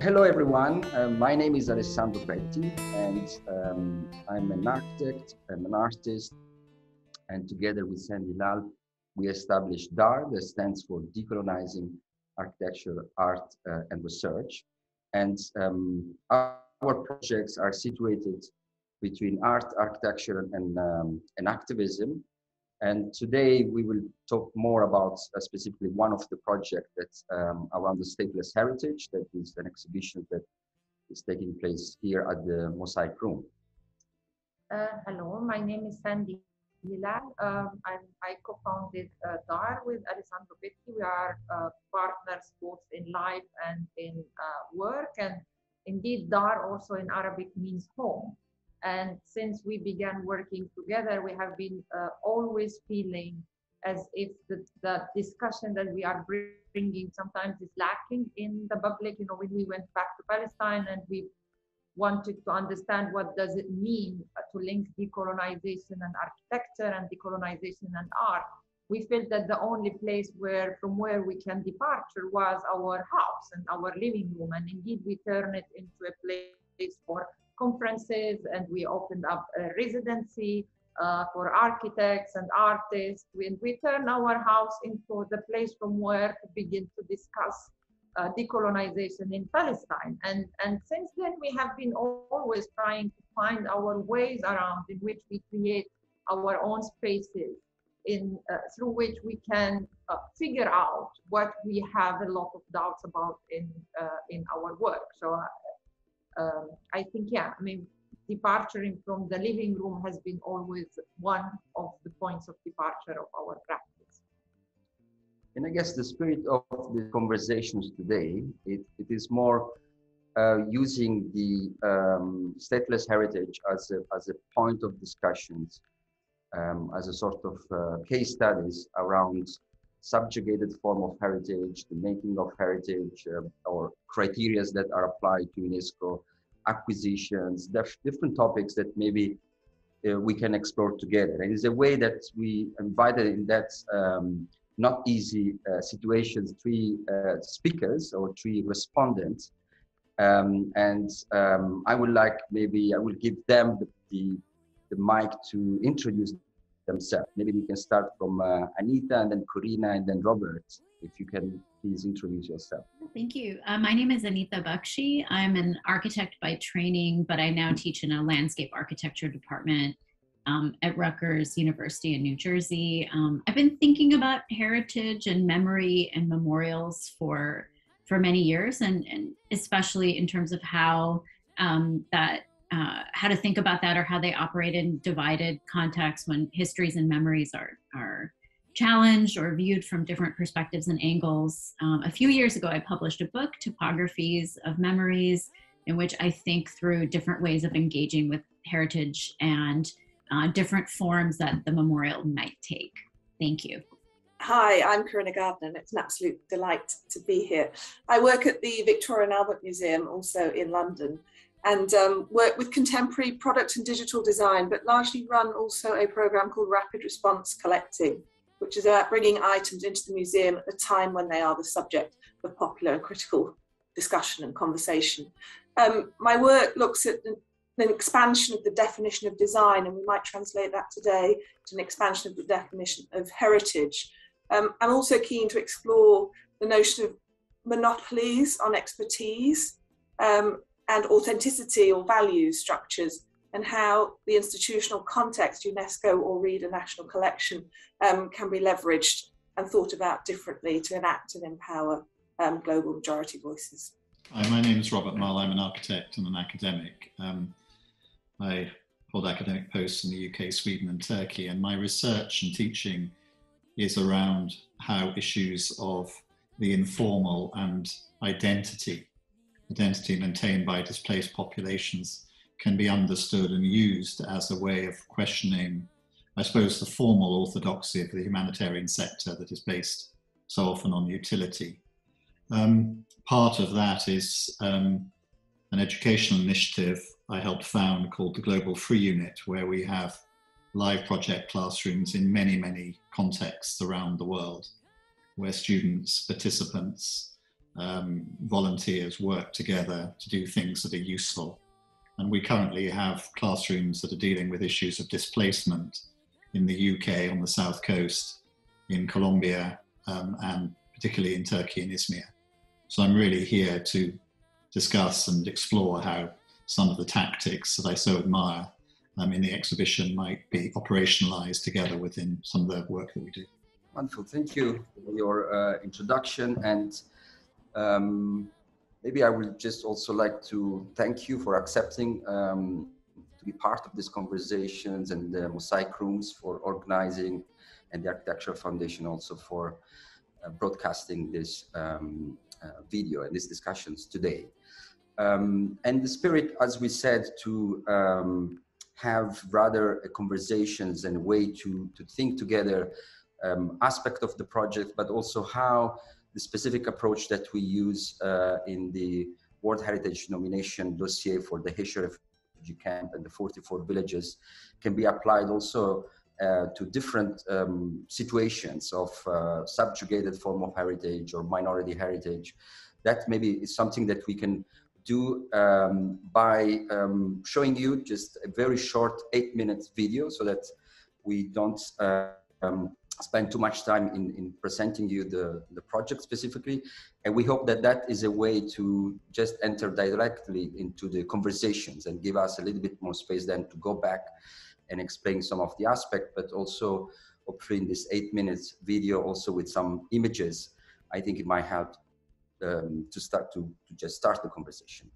Hello, everyone. Uh, my name is Alessandro Petti, and um, I'm an architect, I'm an artist, and together with Sandi Hilal, we established DAAR, that stands for Decolonizing Architecture, Art, uh, and Research. And um, our, our, projects are situated between art, architecture, and, um, and activism. And today we will talk more about uh, specifically one of the projects that's um, around the stateless heritage, that is an exhibition that is taking place here at the Mosaic Room. Uh, hello, my name is Sandi Hilal. Um, i co-founded uh, DAAR with Alessandro Petti. We are uh, partners both in life and in uh, work. And indeed, DAAR also in Arabic means home. And since we began working together, we have been uh, always feeling as if the, the discussion that we are bringing sometimes is lacking in the public. You know, when we went back to Palestine and we wanted to understand what does it mean to link decolonization and architecture and decolonization and art, we felt that the only place where from where we can departure was our house and our living room. And indeed, we turned it into a place for conferences and we opened up a residency uh, for architects and artists. We, we turned our house into the place from where to begin to discuss uh, decolonization in Palestine. And, and since then, we have been always trying to find our ways around in which we create our own spaces in uh, through which we can uh, figure out what we have a lot of doubts about in uh, in our work. So uh, um, I think, yeah, I mean, departing from the living room has been always one of the points of departure of our practice. And I guess the spirit of the conversations today, it, it is more uh, using the um, stateless heritage as a, as a point of discussions, um, as a sort of uh, case studies around subjugated form of heritage, the making of heritage, uh, or criteria that are applied to UNESCO, acquisitions, different topics that maybe uh, we can explore together. And it's a way that we invited in that um, not easy uh, situations, three uh, speakers or three respondents. Um, and um, I would like maybe I will give them the, the, the mic to introduce themselves. Maybe we can start from uh, Anita and then Corinna and then Robert. If you can please introduce yourself. Thank you. Uh, my name is Anita Bakshi. I'm an architect by training, but I now teach in a landscape architecture department um, at Rutgers University in New Jersey. Um, I've been thinking about heritage and memory and memorials for for many years, and, and especially in terms of how um, that uh, how to think about that or how they operate in divided contexts when histories and memories are are challenged or viewed from different perspectives and angles. Um, a few years ago, I published a book, Topographies of Memories, in which I think through different ways of engaging with heritage and uh, different forms that the memorial might take. Thank you. Hi, I'm Corinna Gardner, and it's an absolute delight to be here. I work at the Victoria and Albert Museum, also in London, and um, work with contemporary product and digital design, but largely run also a program called Rapid Response Collecting, which is about bringing items into the museum at the time when they are the subject of popular and critical discussion and conversation. Um, my work looks at an, an expansion of the definition of design, and we might translate that today to an expansion of the definition of heritage. Um, I'm also keen to explore the notion of monopolies on expertise um, and authenticity or value structures and how the institutional context, UNESCO or Read a National Collection, um, can be leveraged and thought about differently to enact and empower um, global majority voices. Hi, my name is Robert Mull. I'm an architect and an academic. Um, I hold academic posts in the UK, Sweden, and Turkey, and my research and teaching is around how issues of the informal and identity, identity maintained by displaced populations, can be understood and used as a way of questioning, I suppose, the formal orthodoxy of the humanitarian sector that is based so often on utility. Um, part of that is um, an educational initiative I helped found called the Global Free Unit, where we have live project classrooms in many, many contexts around the world, where students, participants, um, volunteers work together to do things that are useful. And we currently have classrooms that are dealing with issues of displacement in the UK on the south coast, in Colombia, um, and particularly in Turkey and Izmir. So I'm really here to discuss and explore how some of the tactics that I so admire um, in the exhibition might be operationalized together within some of the work that we do. Wonderful. Thank you for your uh, introduction. And um, maybe I would just also like to thank you for accepting um, to be part of these conversations and the Mosaic Rooms for organizing and the Architectural Foundation also for uh, broadcasting this um, uh, video and these discussions today. Um, and the spirit, as we said, to um, have rather conversations and a way to, to think together um, aspect of the project, but also how the specific approach that we use uh, in the World Heritage nomination dossier for the Dheisheh refugee camp and the 44 villages can be applied also uh, to different um, situations of uh, subjugated form of heritage or minority heritage. That maybe is something that we can do um, by um, showing you just a very short eight minute video so that we don't uh, um, spend too much time in, in presenting you the, the project specifically. And we hope that that is a way to just enter directly into the conversations and give us a little bit more space then to go back and explain some of the aspect, but also hopefully in this eight minutes video also with some images, I think it might help um, to start to, to just start the conversation.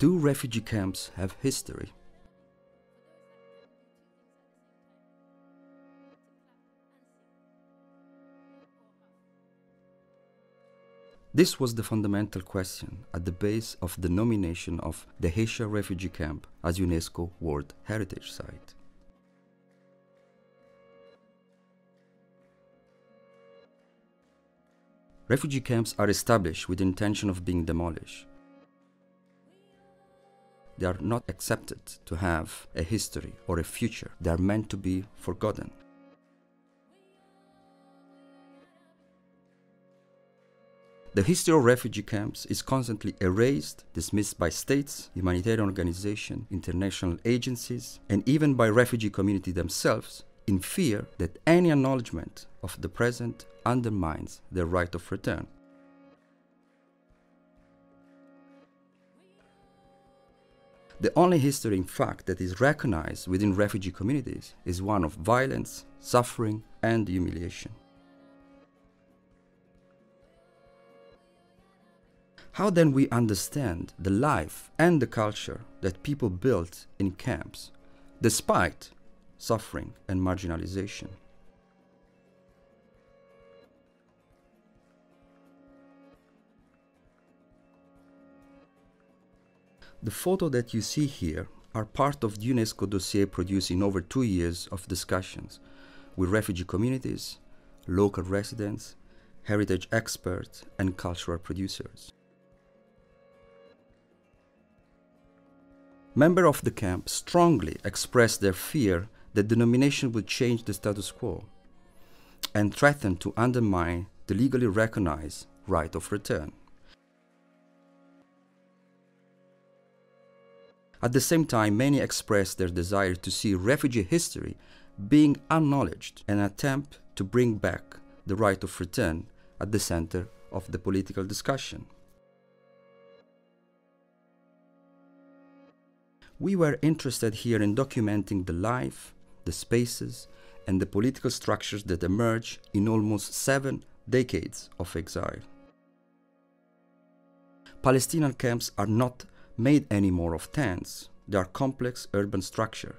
Do refugee camps have history? This was the fundamental question at the base of the nomination of the Dheisheh refugee camp as UNESCO World Heritage Site. Refugee camps are established with the intention of being demolished they are not accepted to have a history or a future. They are meant to be forgotten. The history of refugee camps is constantly erased, dismissed by states, humanitarian organizations, international agencies, and even by refugee community themselves in fear that any acknowledgement of the present undermines their right of return. The only history, in fact, that is recognized within refugee communities is one of violence, suffering, and humiliation. How then we understand the life and the culture that people built in camps, despite suffering and marginalization? The photo that you see here are part of the UNESCO dossier produced in over two years of discussions with refugee communities, local residents, heritage experts, and cultural producers. Members of the camp strongly expressed their fear that the nomination would change the status quo and threaten to undermine the legally recognized right of return. At the same time, many expressed their desire to see refugee history being acknowledged and attempt to bring back the right of return at the center of the political discussion. We were interested here in documenting the life, the spaces, and the political structures that emerge in almost seven decades of exile. Palestinian camps are not made any more of tents, they are complex urban structure,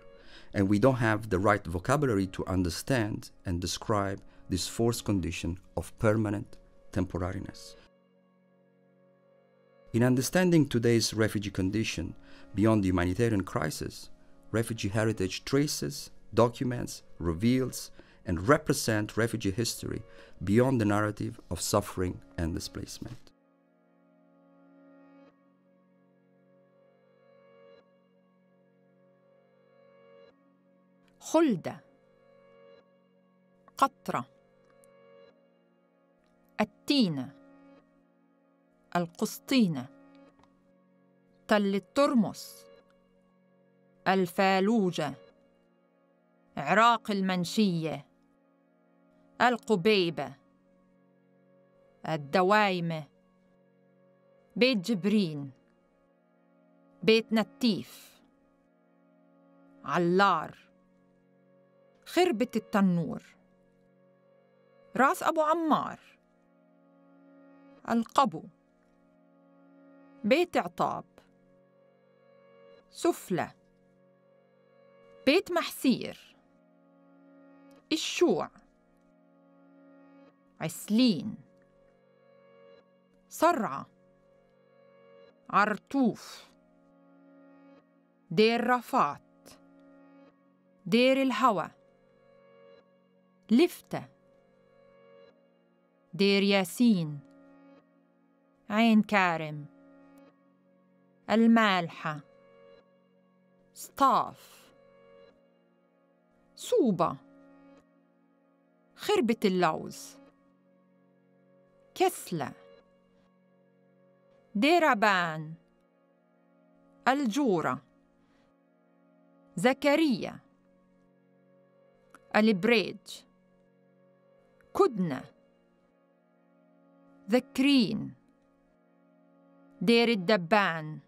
and we don't have the right vocabulary to understand and describe this forced condition of permanent temporariness. In understanding today's refugee condition beyond the humanitarian crisis, refugee heritage traces, documents, reveals, and represent refugee history beyond the narrative of suffering and displacement. خلدة. قطرة. التينة. القسطينة. تل الترمس الفالوجة. عراق المنشية. القبيبة. الدوايمة بيت جبرين. بيت نتيف. علار. خربة التنور. راس أبو عمار. القبو. بيت عطاب. سفلة. بيت محسير. الشوع. عسلين. صرعة. عرطوف. دير رفات. دير الهوى. لفتة دير ياسين. عين كارم. المالحة. سطاف صوبة. خربة اللوز. كسلة. ديربان الجورة. زكريا. البريج كدنة ذكرين. دير الدبان.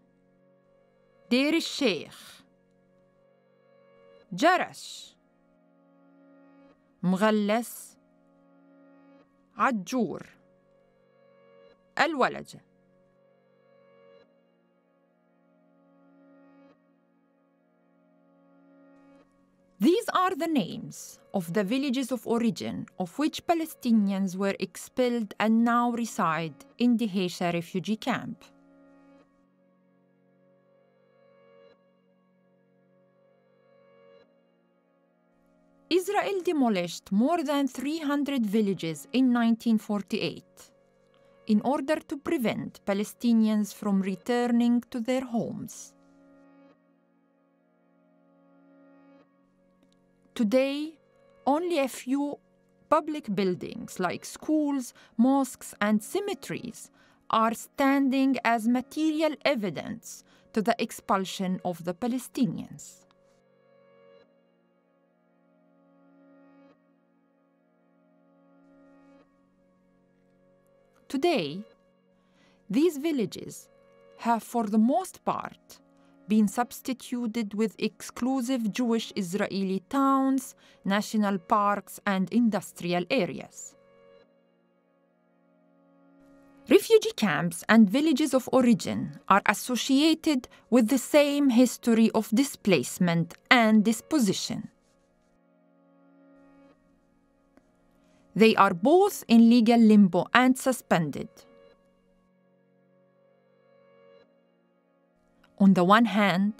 دير الشيخ. جرش مغلس. عجور. الولجة. These are the names of the villages of origin of which Palestinians were expelled and now reside in the Dheisheh refugee camp. Israel demolished more than 300 villages in 1948 in order to prevent Palestinians from returning to their homes. Today, only a few public buildings like schools, mosques, and cemeteries are standing as material evidence to the expulsion of the Palestinians. Today, these villages have, for the most part, been substituted with exclusive Jewish Israeli towns, national parks, and industrial areas. Refugee camps and villages of origin are associated with the same history of displacement and disposition. They are both in legal limbo and suspended. On the one hand,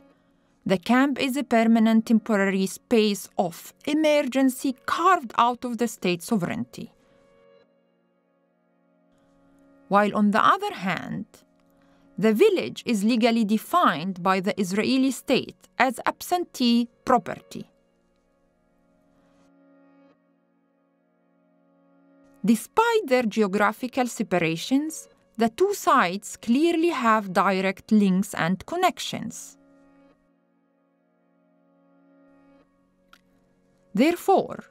the camp is a permanent temporary space of emergency carved out of the state sovereignty. While on the other hand, the village is legally defined by the Israeli state as absentee property. Despite their geographical separations, the two sites clearly have direct links and connections. Therefore,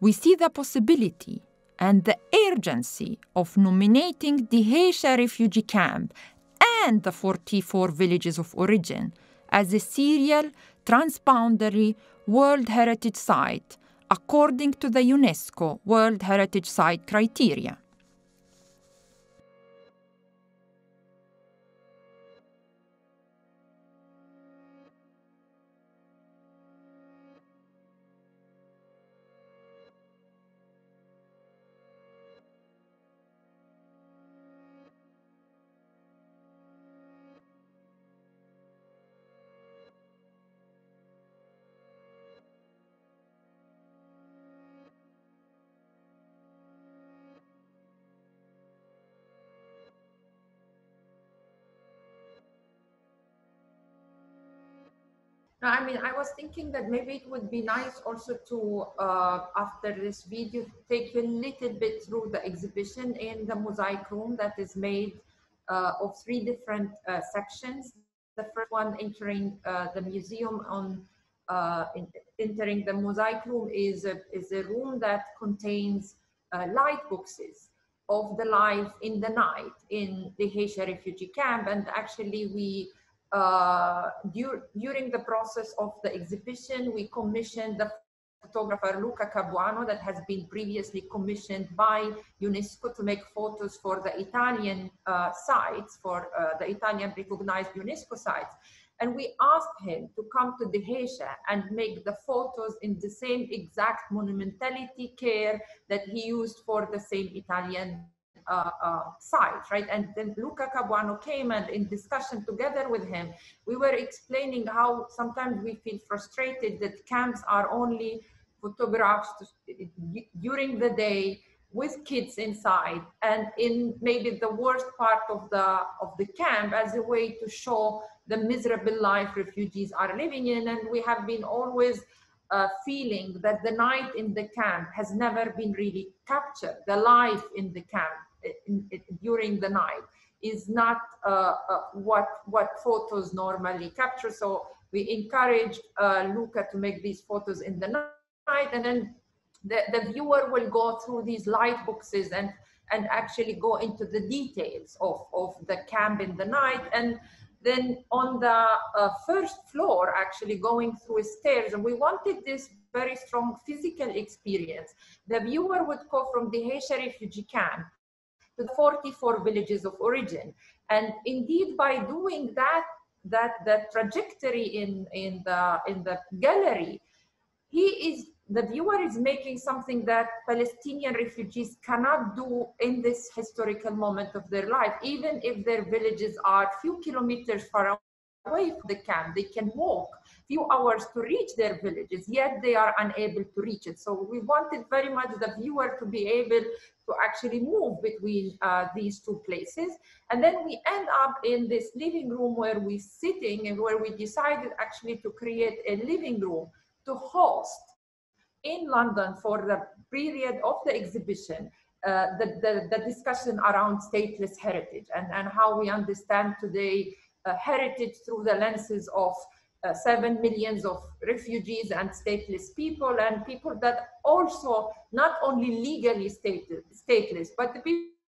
we see the possibility and the urgency of nominating the Dheisheh refugee camp and the 44 villages of origin as a serial transboundary World Heritage Site according to the UNESCO World Heritage Site criteria. I mean, I was thinking that maybe it would be nice also to, uh, after this video, take you a little bit through the exhibition in the mosaic room that is made uh, of three different uh, sections. The first one entering uh, the museum on uh, in, entering the mosaic room is a, is a room that contains uh, light boxes of the life in the night in the Dheisheh refugee camp. And actually we uh, dur during the process of the exhibition, we commissioned the photographer Luca Capuano that has been previously commissioned by UNESCO to make photos for the Italian uh, sites, for uh, the Italian recognized UNESCO sites. And we asked him to come to Dheisheh and make the photos in the same exact monumentality care that he used for the same Italian uh, uh, site, right? And then Luca Capuano came and in discussion together with him, we were explaining how sometimes we feel frustrated that camps are only photographed during the day with kids inside and in maybe the worst part of the of the camp as a way to show the miserable life refugees are living in and we have been always uh, feeling that the night in the camp has never been really captured the life in the camp during the night is not uh, uh, what what photos normally capture. So we encourage uh, Luca to make these photos in the night, and then the, the viewer will go through these light boxes and and actually go into the details of, of the camp in the night. And then on the uh, first floor, actually going through stairs, and we wanted this very strong physical experience. The viewer would go from the Dheisheh refugee camp to the 44 villages of origin. And indeed, by doing that, that, that trajectory in, in, the, in the gallery, he is the viewer is making something that Palestinian refugees cannot do in this historical moment of their life, even if their villages are few kilometers far away from the camp. They can walk few hours to reach their villages, yet they are unable to reach it. So we wanted very much the viewer to be able to actually move between uh, these two places. And then we end up in this living room where we're sitting and where we decided actually to create a living room to host in London for the period of the exhibition uh, the, the, the, discussion around stateless heritage and, and how we understand today uh, heritage through the lenses of uh, seven millions of refugees and stateless people and people that also not only legally stateless, but the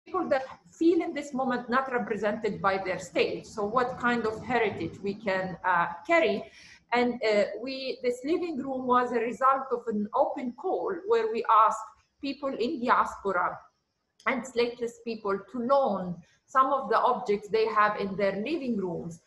people that feel in this moment not represented by their state. So what kind of heritage we can uh, carry. And uh, we, this living room was a result of an open call where we asked people in diaspora and stateless people to loan some of the objects they have in their living rooms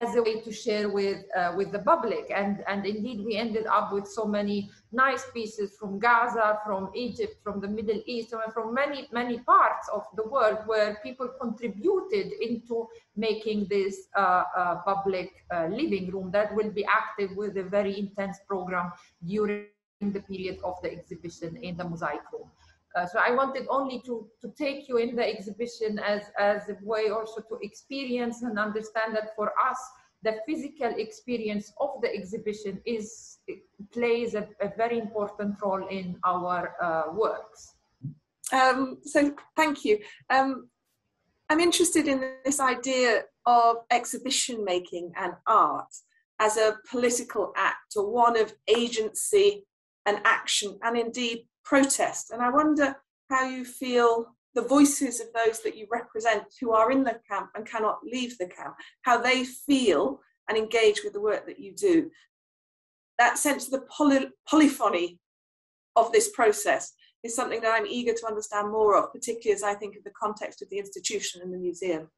as a way to share with uh, with the public. And and indeed we ended up with so many nice pieces from gaza from egypt from the middle east and from many many parts of the world where people contributed into making this uh, uh, public uh, living room that will be active with a very intense program during the period of the exhibition in the mosaic room uh, so I wanted only to, to take you in the exhibition as, as a way also to experience and understand that for us, the physical experience of the exhibition is plays a, a very important role in our uh, works. Um, so thank you. Um, I'm interested in this idea of exhibition making and art as a political act or one of agency and action and indeed protest. And I wonder how you feel the voices of those that you represent who are in the camp and cannot leave the camp, how they feel and engage with the work that you do. That sense of the poly- polyphony of this process is something that I'm eager to understand more of, particularly as I think of the context of the institution and the museum.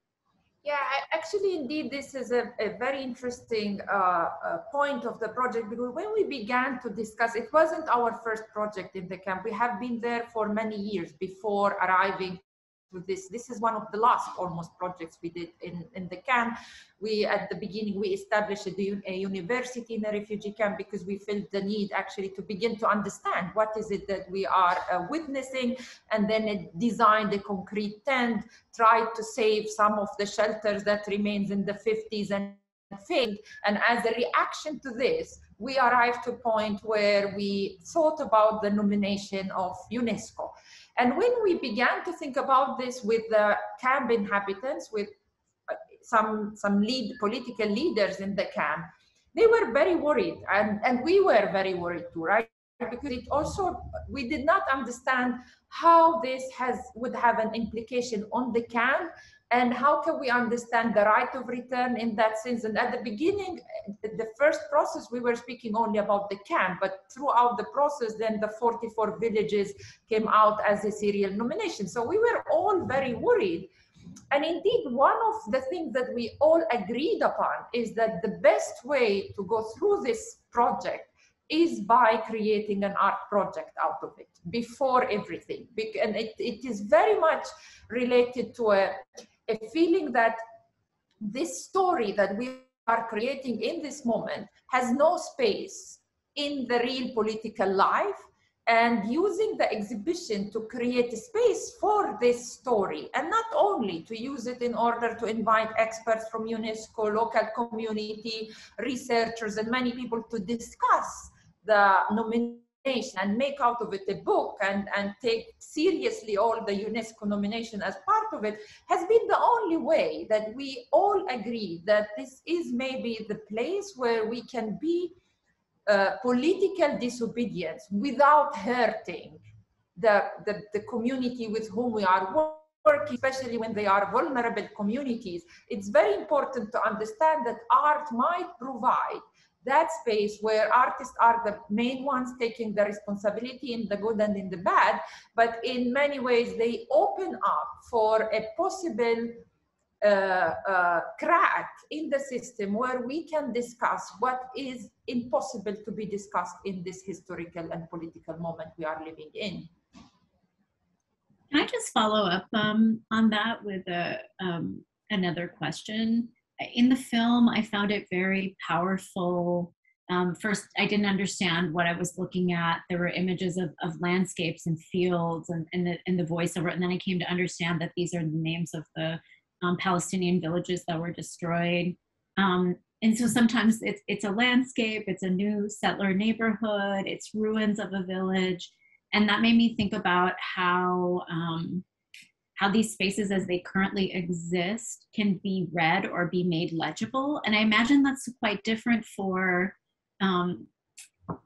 Yeah, actually, indeed, this is a, a very interesting uh, uh, point of the project because when we began to discuss, it wasn't our first project in the camp. We have been there for many years before arriving this. This is one of the last almost projects we did in, in the camp. We, at the beginning, we established a, a university in a refugee camp because we felt the need actually to begin to understand what is it that we are uh, witnessing and then it designed a concrete tent, tried to save some of the shelters that remains in the 50s and failed. And as a reaction to this, we arrived to a point where we thought about the nomination of UNESCO. And when we began to think about this with the camp inhabitants, with uh, some, some lead political leaders in the camp, they were very worried and, and we were very worried too, right? Because it also, we did not understand how this has would have an implication on the camp and how can we understand the right of return in that sense? And at the beginning the first process we were speaking only about the camp but throughout the process then the 44 villages came out as a serial nomination. So we were all very worried. And indeed one of the things that we all agreed upon is that the best way to go through this project is by creating an art project out of it before everything. And it, it is very much related to a a feeling that this story that we are creating in this moment has no space in the real political life and using the exhibition to create a space for this story and not only to use it in order to invite experts from UNESCO, local community, researchers and many people to discuss the nomination and make out of it a book and, and take seriously all the UNESCO nomination as part of it has been the only way that we all agree that this is maybe the place where we can be uh, political disobedience without hurting the, the, the community with whom we are working, especially when they are vulnerable communities. It's very important to understand that art might provide that space where artists are the main ones taking the responsibility in the good and in the bad, but in many ways they open up for a possible uh, uh, crack in the system where we can discuss what is impossible to be discussed in this historical and political moment we are living in. Can I just follow up um, on that with a, um, another question? In the film, I found it very powerful. Um, first, I didn't understand what I was looking at. There were images of, of landscapes and fields and, and, the, and the voiceover. And then I came to understand that these are the names of the um, Palestinian villages that were destroyed. Um, and so sometimes it's, it's a landscape, it's a new settler neighborhood, it's ruins of a village. And that made me think about how um, how these spaces as they currently exist can be read or be made legible. And I imagine that's quite different for um,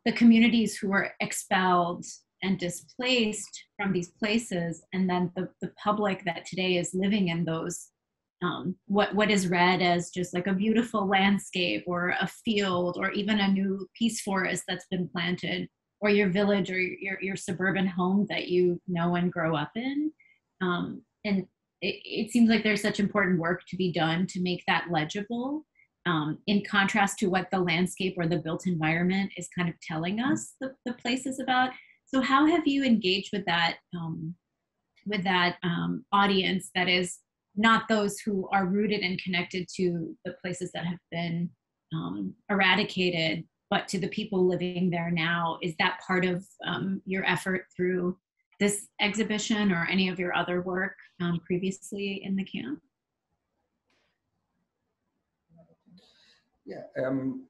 the communities who were expelled and displaced from these places, and then the, the public that today is living in those. Um, what what is read as just like a beautiful landscape or a field or even a new peace forest that's been planted or your village or your, your suburban home that you know and grow up in um, and it, it, seems like there's such important work to be done to make that legible um, in contrast to what the landscape or the built environment is kind of telling us the, the place is about. So how have you engaged with that um, with that um, audience that is not those who are rooted and connected to the places that have been um, eradicated but to the people living there now? Is that part of um, your effort through this exhibition or any of your other work um, previously in the camp? Yeah, um,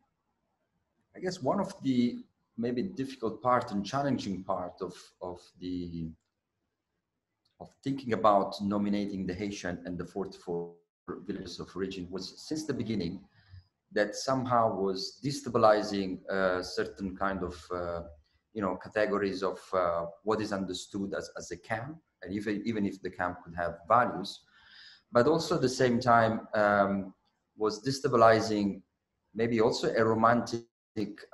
I guess one of the maybe difficult part and challenging part of, of the of thinking about nominating the Dheisheh and the 44 villages of origin was since the beginning that somehow was destabilizing a certain kind of uh, you know categories of uh, what is understood as, as a camp and even even if the camp could have values. But also at the same time um, was destabilizing maybe also a romantic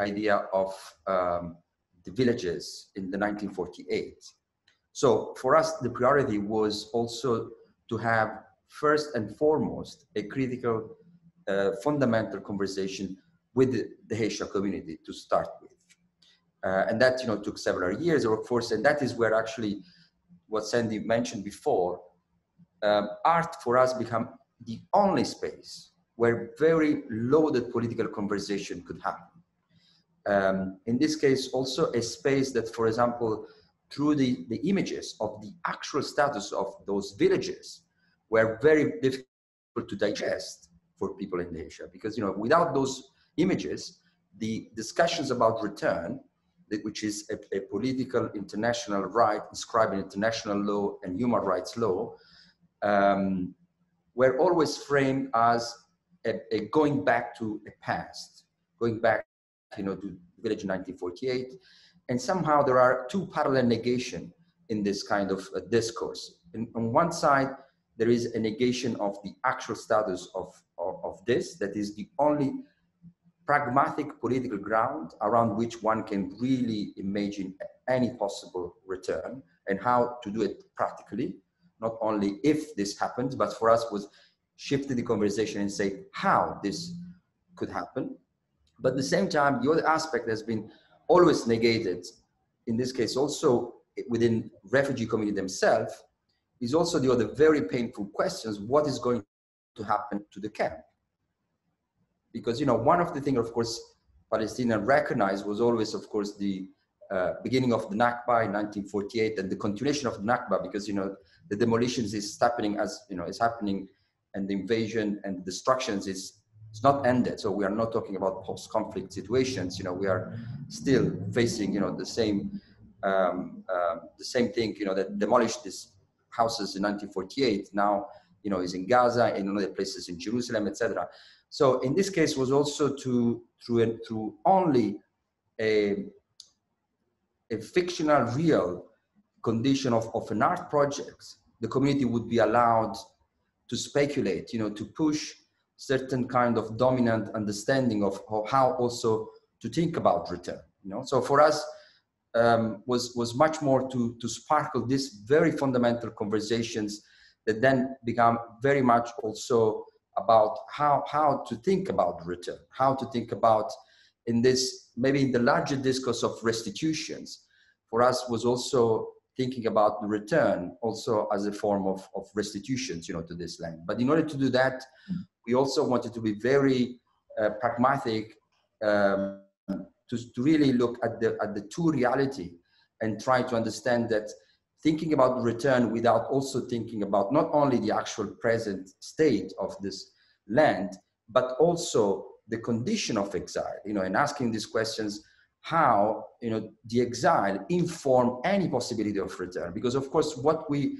idea of um, the villages in the 1948 so for us the priority was also to have first and foremost a critical uh, fundamental conversation with the, the Dheisheh community to start with uh, and that you know took several years of course and that is where actually what sandy mentioned before um, art for us become the only space where very loaded political conversation could happen um, in this case also a space that for example through the, the images of the actual status of those villages were very difficult to digest for people in Dheisheh. Because, you know, without those images, the discussions about return, which is a, a political international right inscribed in international law and human rights law, um, were always framed as a, a going back to a past, going back, you know, to village in 1948. And somehow there are two parallel negation in this kind of uh, discourse. On one side, there is a negation of the actual status of, of, of this, that is the only pragmatic political ground around which one can really imagine any possible return and how to do it practically, not only if this happens, but for us was shifted the conversation and say how this could happen. But at the same time, the other aspect has been always negated, in this case also within refugee community themselves, is also the other very painful questions, what is going to happen to the camp? Because, you know, one of the things, of course, Palestinians recognized was always, of course, the uh, beginning of the Nakba in 1948 and the continuation of the Nakba because, you know, the demolitions is happening as, you know, is happening and the invasion and the destructions is it's not ended. So we are not talking about post-conflict situations. You know, we are still facing you know the same um, uh, the same thing. You know that demolished these houses in 1948. Now you know is in Gaza and in other places in Jerusalem, etc. So in this case was also to through through only a a fictional real condition of, of an art project, the community would be allowed to speculate, you know, to push certain kind of dominant understanding of how also to think about return. You know, so for us um, was was much more to to sparkle these very fundamental conversations that then become very much also about how how to think about return, how to think about in this maybe in the larger discourse of restitutions. For us was also thinking about the return also as a form of, of restitutions, you know, to this land. But in order to do that, we also wanted to be very uh, pragmatic um, to, to really look at the, at the true reality and try to understand that thinking about return without also thinking about not only the actual present state of this land, but also the condition of exile, you know, and asking these questions how you know the exile inform any possibility of return. Because of course what we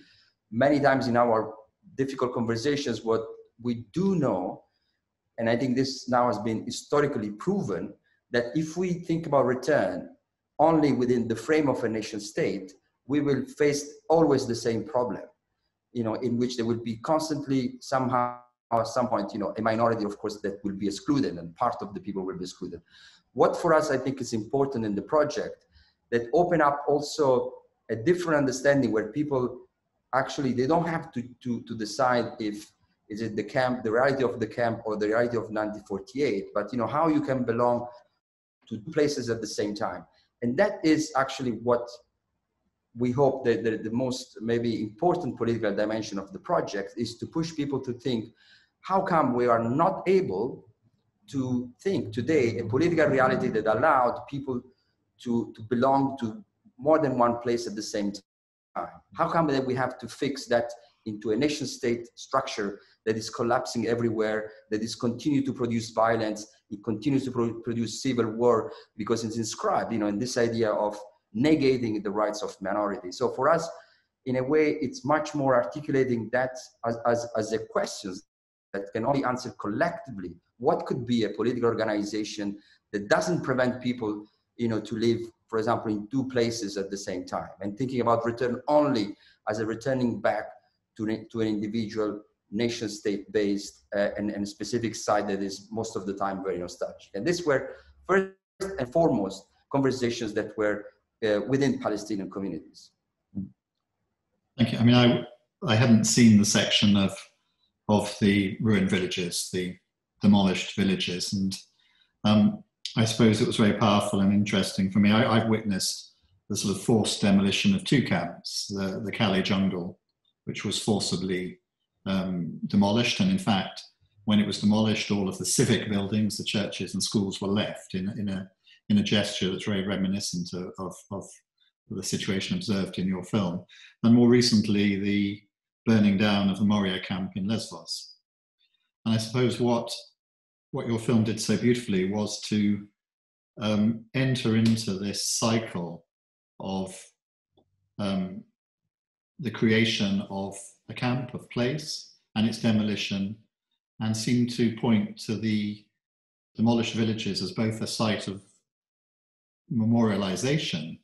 many times in our difficult conversations what we do know and i think this now has been historically proven that if we think about return only within the frame of a nation state we will face always the same problem you know in which there will be constantly somehow at some point you know a minority of course that will be excluded and part of the people will be excluded. What for us I think is important in the project that open up also a different understanding where people actually they don't have to to, to decide if is it the camp the reality of the camp or the reality of 1948 but you know how you can belong to places at the same time. And that is actually what we hope that the, the most maybe important political dimension of the project is to push people to think how come we are not able to think today a political reality that allowed people to, to belong to more than one place at the same time. How come that we have to fix that into a nation state structure that is collapsing everywhere, that is continue to produce violence, it continues to pro produce civil war because it's inscribed, you know, in this idea of negating the rights of minorities. So for us, in a way, it's much more articulating that as, as, as a question that can only answer collectively what could be a political organization that doesn't prevent people you know to live for example in two places at the same time and thinking about return only as a returning back to, to an individual nation state based uh, and, and specific site that is most of the time very nostalgic and this were first and foremost conversations that were uh, within palestinian communities thank you i mean i i hadn't seen the section of of the ruined villages the demolished villages. And um, I suppose it was very powerful and interesting for me. I, have witnessed the sort of forced demolition of two camps, the, the Calais jungle, which was forcibly um, demolished. And in fact, when it was demolished, all of the civic buildings, the churches and schools were left in, in, a, in a gesture that's very reminiscent of, of, of the situation observed in your film. And more recently, the burning down of the Moria camp in Lesbos. And I suppose what what your film did so beautifully was to um, enter into this cycle of um, the creation of a camp of place and its demolition, and seem to point to the demolished villages as both a site of memorialization,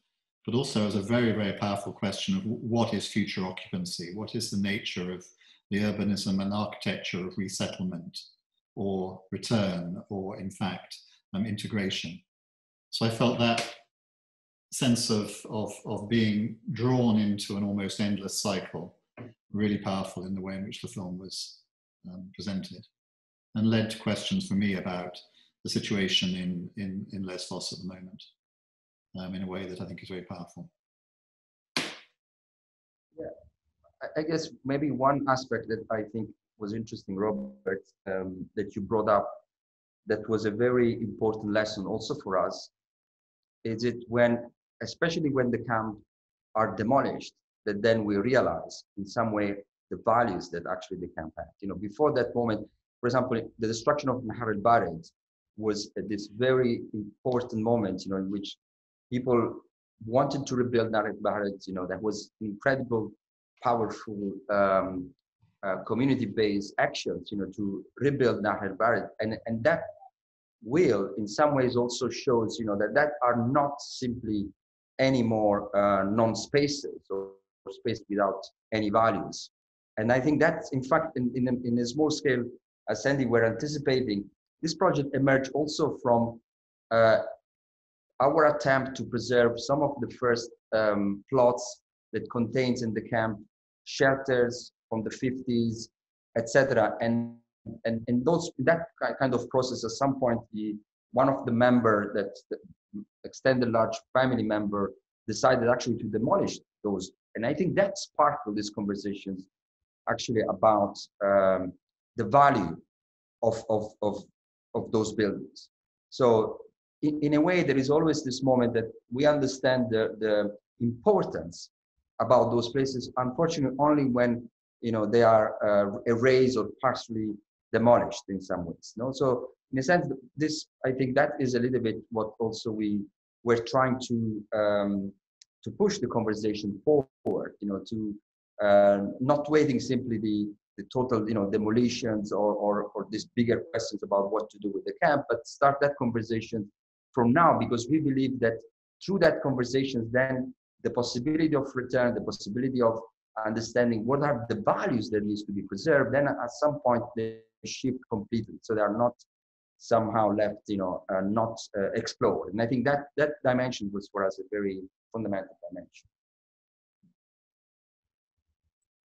but also as a very, very powerful question of what is future occupancy? What is the nature of the urbanism and architecture of resettlement or return or, in fact, um, integration? So I felt that sense of, of, of being drawn into an almost endless cycle really powerful in the way in which the film was um, presented and led to questions for me about the situation in, in, in Lesvos at the moment um, in a way that I think is very powerful. Yeah, I guess maybe one aspect that I think was interesting, Robert, um, that you brought up, that was a very important lesson also for us, is it when, especially when the camp are demolished, that then we realize in some way the values that actually the camp had. You know, before that moment, for example, the destruction of Nahar al-Bared was this very important moment, you know, in which people wanted to rebuild Nahar al-Bared, you know, that was incredible, powerful um, uh, community-based actions, you know, to rebuild Nahar al-Bared. And, and that will in some ways also shows, you know, that that are not simply any more uh, non-spaces or space without any values. And I think that's, in fact, in, in, in a small scale, as Sandi were anticipating, this project emerged also from uh, our attempt to preserve some of the first um, plots that contains in the camp shelters from the 50s, etc. And and in those that kind of process, at some point, the one of the member that extended large family member decided actually to demolish those and I think that sparked these conversations actually about um, the value of, of, of, of those buildings. So in, in a way, there is always this moment that we understand the, the importance about those places, unfortunately, only when you know they are uh, erased or partially demolished in some ways. No? So in a sense, this I think that is a little bit what also we were trying to um, to push the conversation forward, you know, to uh, not waiting simply the, the total, you know, demolitions or, or, or these bigger questions about what to do with the camp, but start that conversation from now because we believe that through that conversation, then the possibility of return, the possibility of understanding what are the values that needs to be preserved, then at some point they shift completely. So they are not somehow left, you know, uh, not uh, explored. And I think that that dimension was for us a very fundamental dimension.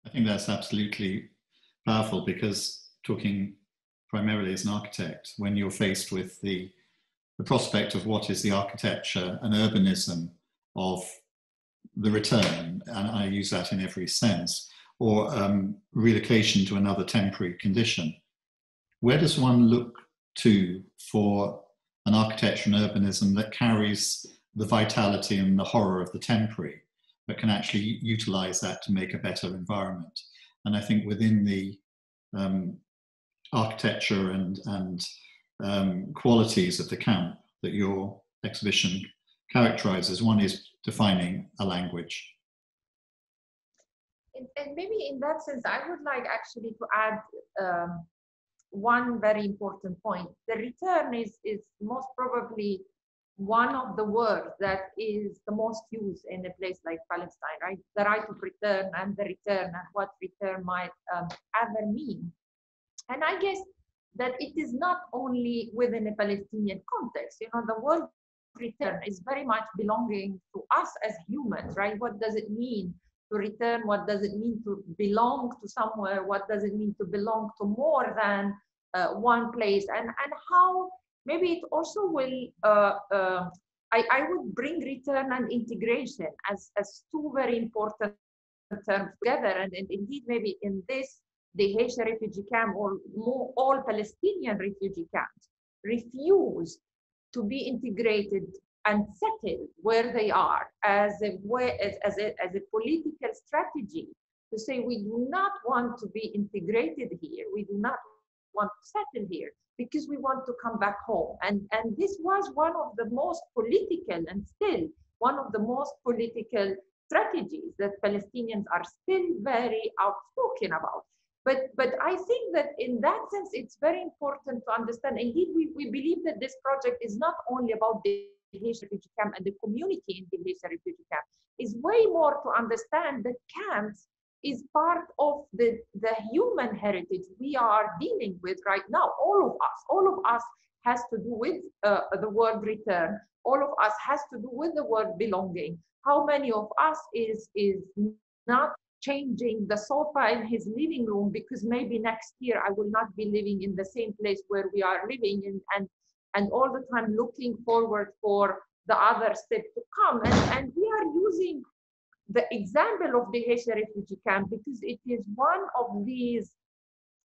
I think that's absolutely powerful because talking primarily as an architect, when you're faced with the, the prospect of what is the architecture and urbanism of the return, and I use that in every sense, or um, relocation to another temporary condition, where does one look to for an architecture and urbanism that carries the vitality and the horror of the temporary, but can actually utilize that to make a better environment. And I think within the um, architecture and, and um, qualities of the camp that your exhibition characterizes, one is defining a language. And, maybe in that sense, I would like actually to add um, one very important point. The return is, is most probably one of the words that is the most used in a place like Palestine, right? The right of return and the return and what return might um, ever mean. And I guess that it is not only within a Palestinian context. You know, the word return is very much belonging to us as humans, right? What does it mean to return? What does it mean to belong to somewhere? What does it mean to belong to more than uh, one place? And, and how maybe it also will, uh, uh, I, I would bring return and integration as, as two very important terms together. And, and indeed, maybe in this, the Dheisheh refugee camp or more, all Palestinian refugee camps refuse to be integrated and settled where they are as a way as, as, a, as a political strategy to say we do not want to be integrated here we do not want to settle here because we want to come back home. And, and this was one of the most political and still one of the most political strategies that Palestinians are still very outspoken about. But, but I think that in that sense, it's very important to understand. Indeed, we, we believe that this project is not only about the Dheisheh refugee camp and the community in the Dheisheh refugee camp. It's way more to understand that camps is part of the, the human heritage we are dealing with right now. All of us, all of us has to do with uh, the word return. All of us has to do with the word belonging. How many of us is, is not changing the sofa in his living room because maybe next year I will not be living in the same place where we are living in, and, and all the time looking forward for the other step to come. And, and we are using the example of the Dheisheh refugee camp because it is one of these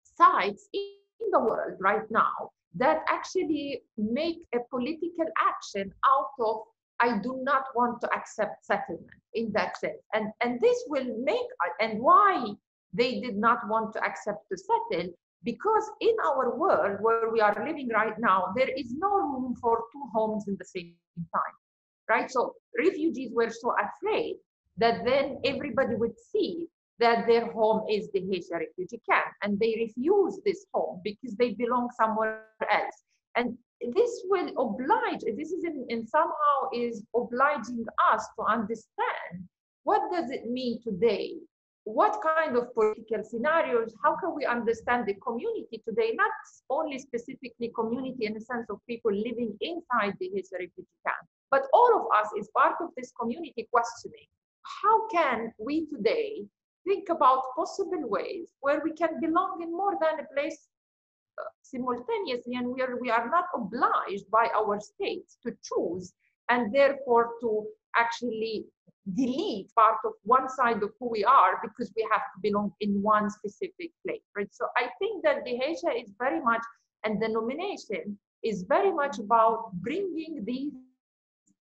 sites in the world right now that actually make a political action out of I do not want to accept settlement in that sense. And, and this will make, and why they did not want to accept to settle, because in our world where we are living right now, there is no room for two homes in the same time, right? So refugees were so afraid that then everybody would see that their home is the Dheisheh refugee camp and they refuse this home because they belong somewhere else. And this will oblige, this is in, in somehow is obliging us to understand what does it mean today? What kind of political scenarios, how can we understand the community today, not only specifically community in the sense of people living inside the Dheisheh refugee camp, but all of us is part of this community questioning how can we today think about possible ways where we can belong in more than a place simultaneously and where we are not obliged by our states to choose and therefore to actually delete part of one side of who we are because we have to belong in one specific place right? So i think that the Dheisheh is very much and the nomination is very much about bringing these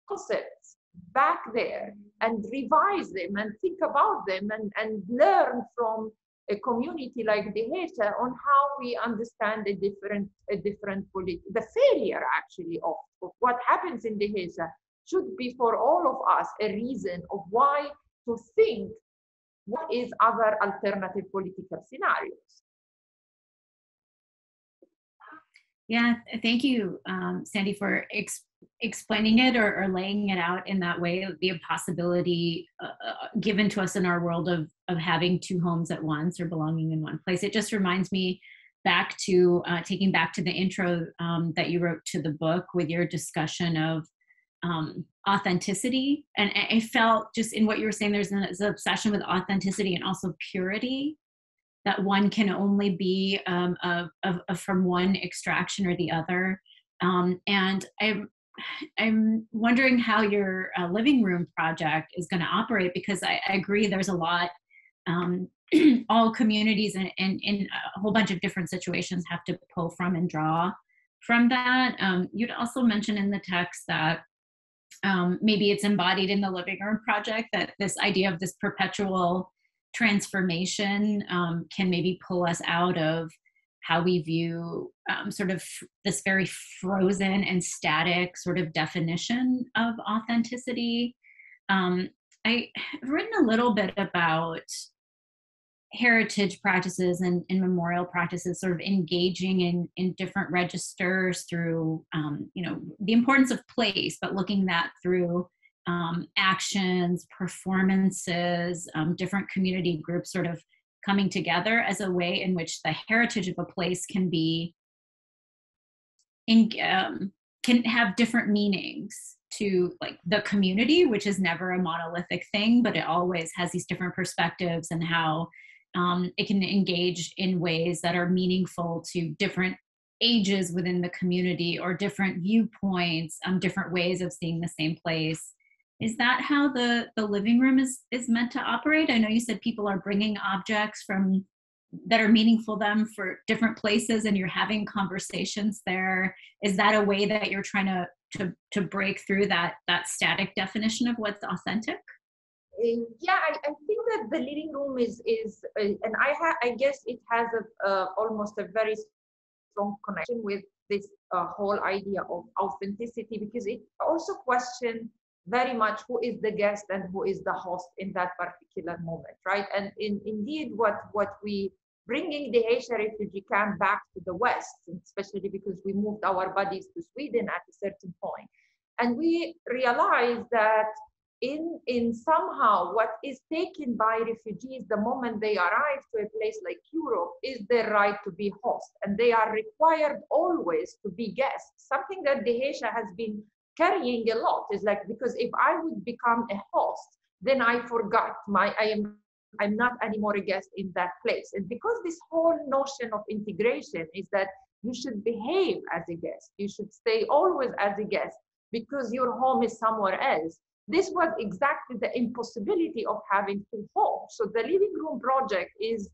concepts back there and revise them and think about them and, and learn from a community like the Dheisheh on how we understand a different, a different the failure actually of, of what happens in the Dheisheh should be for all of us a reason of why to think what is other alternative political scenarios. Yeah, thank you, um, Sandi, for ex- explaining it or, or, laying it out in that way. The possibility uh, uh, given to us in our world of of having two homes at once or belonging in one place. It just reminds me back to uh, taking back to the intro um, that you wrote to the book with your discussion of um, authenticity, and I felt just in what you were saying, there's an obsession with authenticity and also purity that one can only be um, of, of, of from one extraction or the other. Um, and I'm, I'm wondering how your uh, living room project is going to operate because I, I, agree there's a lot. Um, all communities and in a whole bunch of different situations have to pull from and draw from that. Um, you'd also mentioned in the text that um, maybe it's embodied in the living room project that this idea of this perpetual transformation um, can maybe pull us out of how we view um, sort of this very frozen and static sort of definition of authenticity. Um, I've written a little bit about heritage practices and, and, memorial practices sort of engaging in, in different registers through um, you know the importance of place but looking that through um, actions, performances, um, different community groups sort of coming together as a way in which the heritage of a place can be in, um, can have different meanings to like the community which is never a monolithic thing but it always has these different perspectives and how um, it can engage in ways that are meaningful to different ages within the community or different viewpoints um, different ways of seeing the same place is that how the the living room is is meant to operate? I know you said people are bringing objects from that are meaningful them for different places and you're having conversations there. Is that a way that you're trying to to to break through that that static definition of what's authentic? Uh, yeah I, I think that the living room is is uh, and i have i guess it has a uh, almost a very strong connection with this uh, whole idea of authenticity because it also questions very much who is the guest and who is the host in that particular moment, right? And in, indeed, what what we bringing the Dheisheh refugee camp back to the West, especially because we moved our bodies to Sweden at a certain point, and we realized that in in somehow what is taken by refugees the moment they arrive to a place like Europe is their right to be host, and they are required always to be guests. Something that the Dheisheh has been carrying a lot is like because if I would become a host, then I forgot my I am I'm not anymore a guest in that place. And because this whole notion of integration is that you should behave as a guest, you should stay always as a guest because your home is somewhere else. This was exactly the impossibility of having two homes. So the living room project is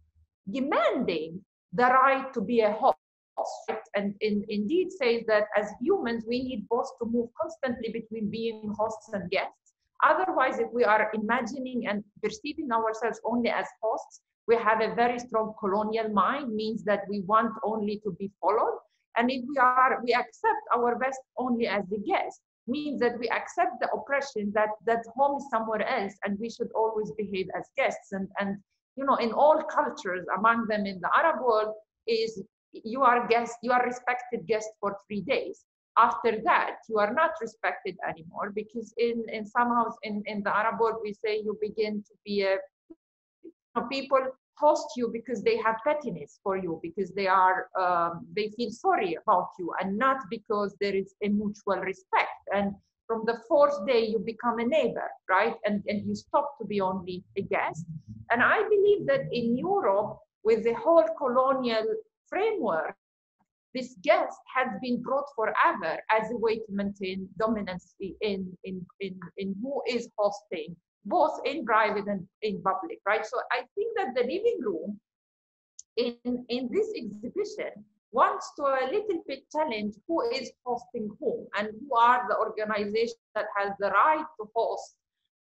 demanding the right to be a host and in, indeed says that as humans we need both to move constantly between being hosts and guests. Otherwise if we are imagining and perceiving ourselves only as hosts we have a very strong colonial mind means that we want only to be followed. And if we are we accept our best only as the guest means that we accept the oppression that that home is somewhere else and we should always behave as guests. And and you know in all cultures among them in the arab world is you are guest, you are respected guest for three days. After that, you are not respected anymore because in, in some house in, in the Arab world, we say you begin to be a you know, people host you because they have pettiness for you because they are um, they feel sorry about you and not because there is a mutual respect. And from the fourth day you become a neighbor right? And and you stop to be only a guest. And i believe that in europe with the whole colonial framework, this guest has been brought forever as a way to maintain dominance in, in, in, in who is hosting, both in private and in public, right? So I think that the living room in, in this exhibition wants to a little bit challenge who is hosting whom and who are the organizations that has the right to host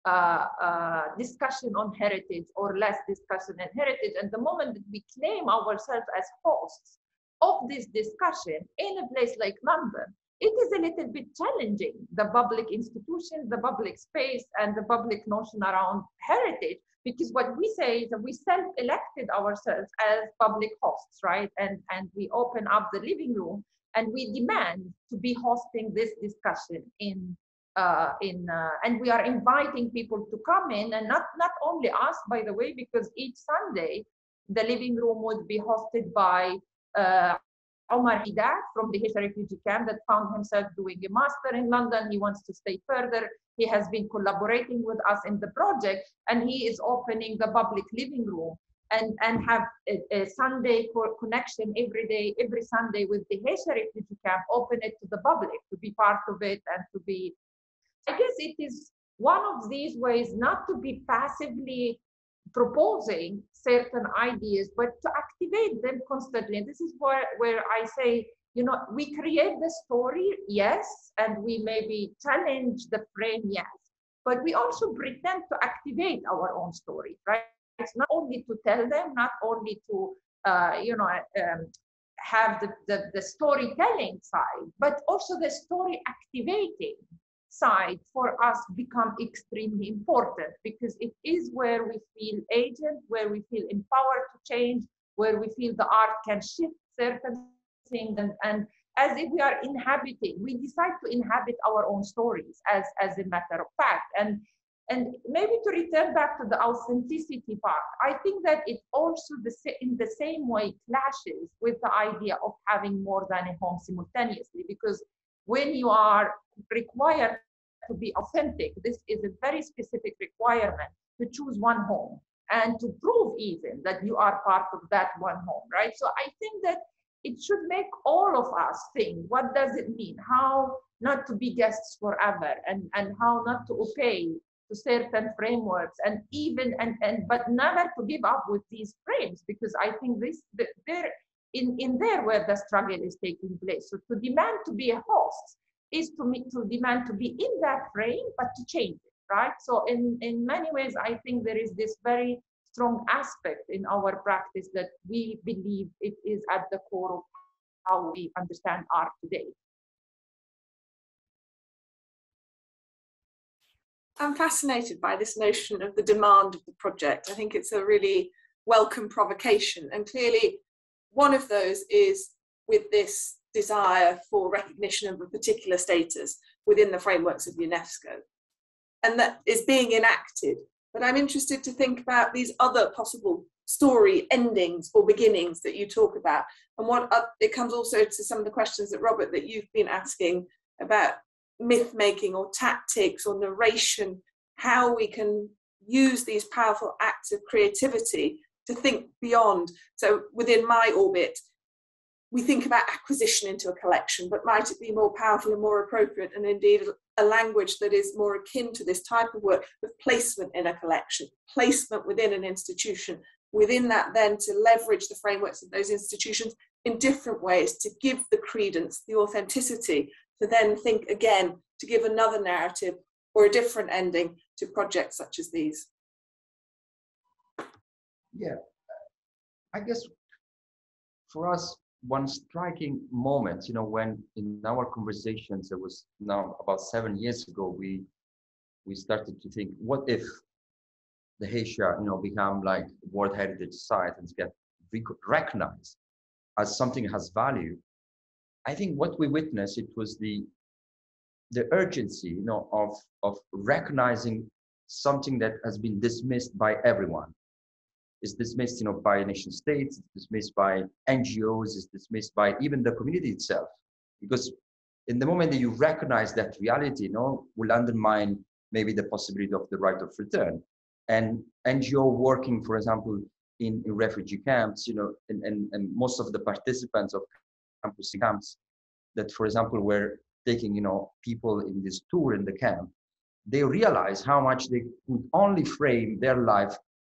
uh, uh, discussion on heritage or less discussion on heritage. And the moment that we claim ourselves as hosts of this discussion in a place like London, it is a little bit challenging the public institutions, the public space, and the public notion around heritage. Because what we say is that we self-elected ourselves as public hosts, right? And and we open up the living room and we demand to be hosting this discussion in uh, in uh, and we are inviting people to come in and not not only us by the way because each sunday the living room would be hosted by uh, Omar Hidat from the Dheisheh refugee camp that found himself doing a master in London. He wants to stay further. He has been collaborating with us in the project and he is opening the public living room and, and have a, a Sunday connection every day, every Sunday with the Dheisheh refugee camp, open it to the public to be part of it and to be I guess it is one of these ways not to be passively proposing certain ideas, but to activate them constantly. And this is where, where I say, you know, we create the story, yes, and we maybe challenge the frame, yes, but we also pretend to activate our own story, right? It's not only to tell them, not only to, uh, you know, um, have the, the, the storytelling side, but also the story activating side for us become extremely important because it is where we feel agent, where we feel empowered to change, where we feel the art can shift certain things and, and as if we are inhabiting, we decide to inhabit our own stories as, as a matter of fact. And and maybe to return back to the authenticity part, I think that it also the, in the same way clashes with the idea of having more than a home simultaneously because when you are required to be authentic, this is a very specific requirement to choose one home and to prove even that you are part of that one home, right? So I think that it should make all of us think what does it mean how not to be guests forever and and how not to obey to certain frameworks and even and and but never to give up with these frames because i think this there in in there where the struggle is taking place so to demand to be a host is to meet, to demand to be in that frame, but to change it, right? So in, in many ways, I think there is this very strong aspect in our practice that we believe it is at the core of how we understand art today. I'm fascinated by this notion of the demand of the project. I think it's a really welcome provocation. And clearly, one of those is with this desire for recognition of a particular status within the frameworks of UNESCO. And that is being enacted. But I'm interested to think about these other possible story endings or beginnings that you talk about. And what uh, it comes also to some of the questions that Robert that you've been asking about myth making or tactics or narration, how we can use these powerful acts of creativity to think beyond. So within my orbit, we think about acquisition into a collection, but might it be more powerful and more appropriate, and indeed a language that is more akin to this type of work of placement in a collection, placement within an institution, within that then to leverage the frameworks of those institutions in different ways to give the credence, the authenticity, to then think again, to give another narrative or a different ending to projects such as these. Yeah, I guess for us, one striking moment, you know, when in our conversations, it was now about seven years ago, we we started to think, what if the Dheisheh, you know, become like World Heritage Site and get recognized as something has value? I think what we witnessed, it was the the urgency, you know, of of recognizing something that has been dismissed by everyone is dismissed, you know, by nation states, it's dismissed by NGOs, it's dismissed by even the community itself. Because in the moment that you recognize that reality, you know, will undermine maybe the possibility of the right of return. And NGO working, for example, in, in refugee camps, you know, and, and, and most of the participants of campus camps that, for example, were taking, you know, people in this tour in the camp, they realize how much they could only frame their life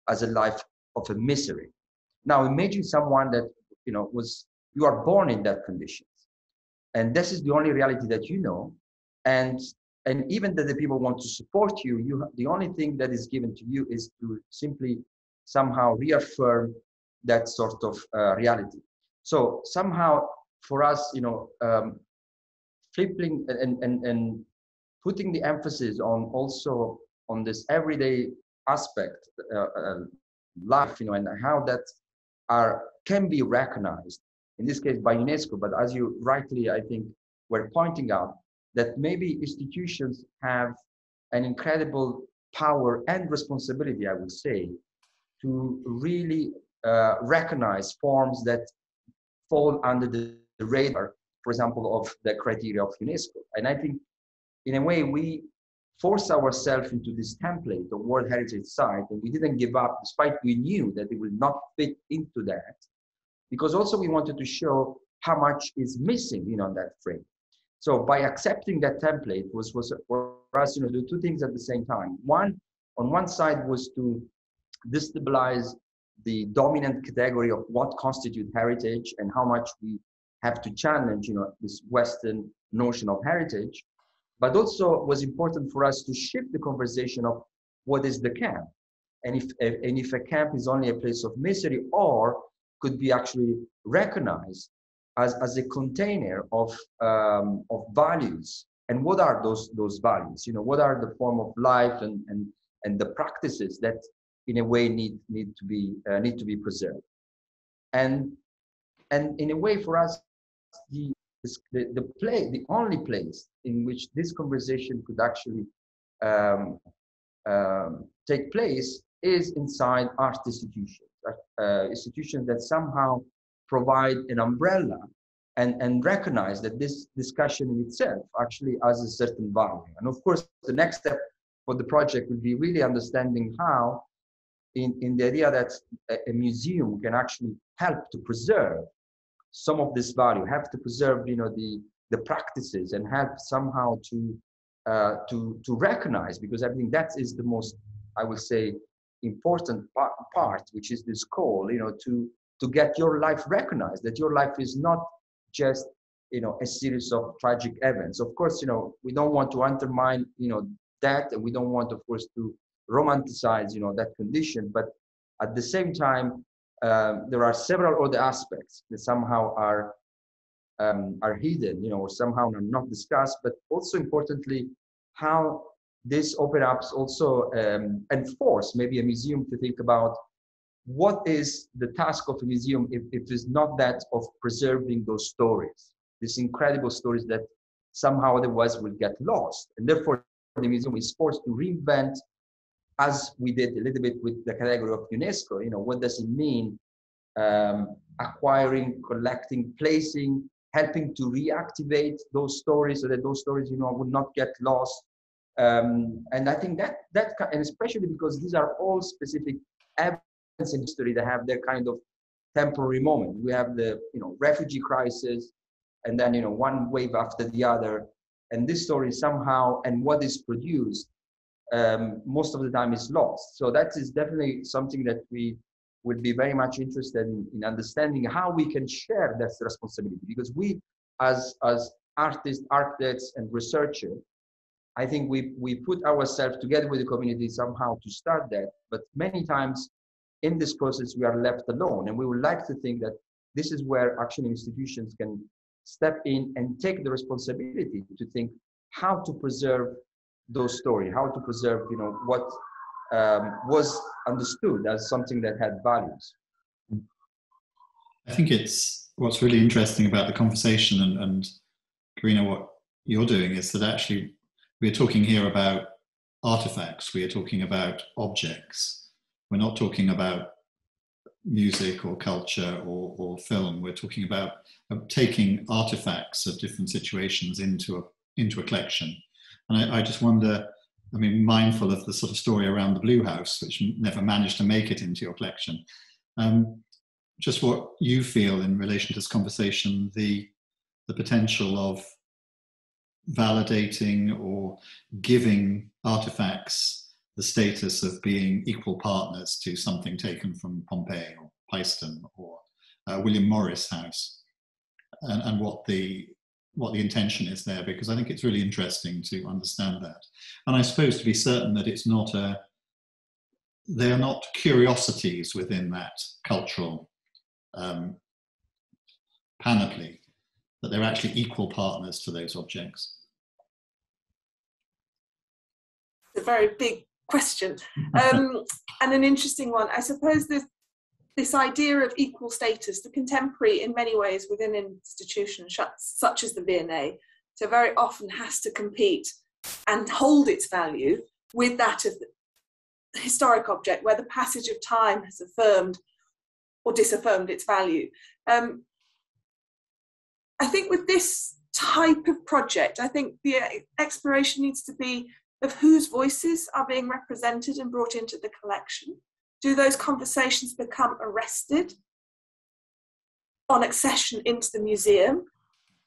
as a life of a misery. Now imagine someone that you know was you are born in that conditions, and this is the only reality that you know, and and even that the people want to support you, you the only thing that is given to you is to simply somehow reaffirm that sort of uh, reality. So somehow for us, you know, um, flipping and, and, and putting the emphasis on also on this everyday aspect uh, uh, life, you know, and how that are can be recognized in this case by UNESCO. But as you rightly, I think, were pointing out, that maybe institutions have an incredible power and responsibility, I would say, to really uh, recognize forms that fall under the, the radar, for example, of the criteria of UNESCO. And I think, in a way, we force ourselves into this template of World Heritage Site, and we didn't give up, despite we knew that it will not fit into that, because also we wanted to show how much is missing, you know, in that frame. So by accepting that template was was for us, you know, do two things at the same time. One, on one side, was to destabilize the dominant category of what constitute heritage and how much we have to challenge, you know, this Western notion of heritage but also was important for us to shift the conversation of what is the camp? And if and if a camp is only a place of misery or could be actually recognized as, as a container of um, of values. And what are those those values? You know what are the form of life and and and the practices that in a way need need to be uh, need to be preserved? And and in a way for us the the, the place, the only place in which this conversation could actually um, um, take place is inside art institutions, uh, institutions that somehow provide an umbrella and, and recognize that this discussion in itself actually has a certain value. And of course, the next step for the project would be really understanding how, in, in the idea that a museum can actually help to preserve some of this value, have to preserve, you know, the the practices and have somehow to uh, to to recognize because I think that is the most, I would say, important part, part, which is this call, you know, to to get your life recognized, that your life is not just you know a series of tragic events. Of course, you know, we don't want to undermine, you know, that, and we don't want, of course, to romanticize, you know, that condition, but at the same time um, there are several other aspects that somehow are um, are hidden, you know, or somehow are not discussed, but also importantly, how this open up also um, enforce maybe a museum to think about what is the task of a museum if, if it's not that of preserving those stories, these incredible stories that somehow otherwise will get lost. And therefore, the museum is forced to reinvent, as we did a little bit with the category of UNESCO, you know, what does it mean um, acquiring, collecting, placing, helping to reactivate those stories so that those stories, you know, would not get lost. Um, and I think that that and especially because these are all specific events in history that have their kind of temporary moment. We have the you know refugee crisis, and then you know one wave after the other, and this story somehow and what is produced um, most of the time is lost. So that is definitely something that we would be very much interested in, in understanding how we can share that responsibility. Because we as as artists architects and researchers i think we we put ourselves together with the community somehow to start that. But many times in this process we are left alone. And we would like to think that this is where actually institutions can step in and take the responsibility to think how to preserve those stories how to preserve you know what um, was understood as something that had values. I think it's what's really interesting about the conversation and, and Corinna, what you're doing is that actually we're talking here about artifacts, we are talking about objects. We're not talking about music or culture or, or film. We're talking about uh, taking artifacts of different situations into a, into a collection. And I, I just wonder I mean, mindful of the sort of story around the Blue House, which never managed to make it into your collection. Um, just what you feel in relation to this conversation, the the potential of validating or giving artifacts the status of being equal partners to something taken from Pompeii or Paestum or uh, William Morris House, and, and what the what the intention is there because I think it's really interesting to understand that. And I suppose to be certain that it's not a, they are not curiosities within that cultural um, panoply, that they're actually equal partners to those objects. It's a very big question um, and an interesting one. I suppose there's this idea of equal status, the contemporary in many ways within institutions such as the V&A, so very often has to compete and hold its value with that of the historic object where the passage of time has affirmed or disaffirmed its value. Um, I think with this type of project, I think the exploration needs to be of whose voices are being represented and brought into the collection do those conversations become arrested on accession into the museum?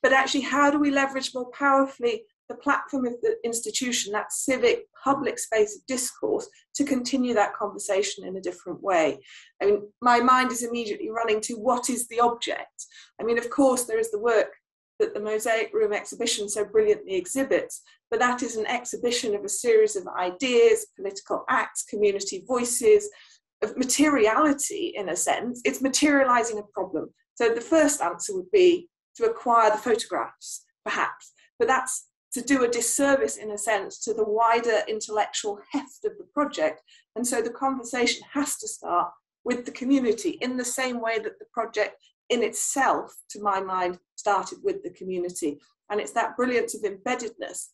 But actually, how do we leverage more powerfully the platform of the institution, that civic public space of discourse, to continue that conversation in a different way. I mean, my mind is immediately running to what is the object? I mean, of course, there is the work that the Mosaic Room exhibition so brilliantly exhibits, but that is an exhibition of a series of ideas, political acts, community voices, of materiality in a sense, it's materializing a problem. So the first answer would be to acquire the photographs, perhaps, but that's to do a disservice in a sense to the wider intellectual heft of the project. And so the conversation has to start with the community in the same way that the project in itself, to my mind, started with the community. And it's that brilliance of embeddedness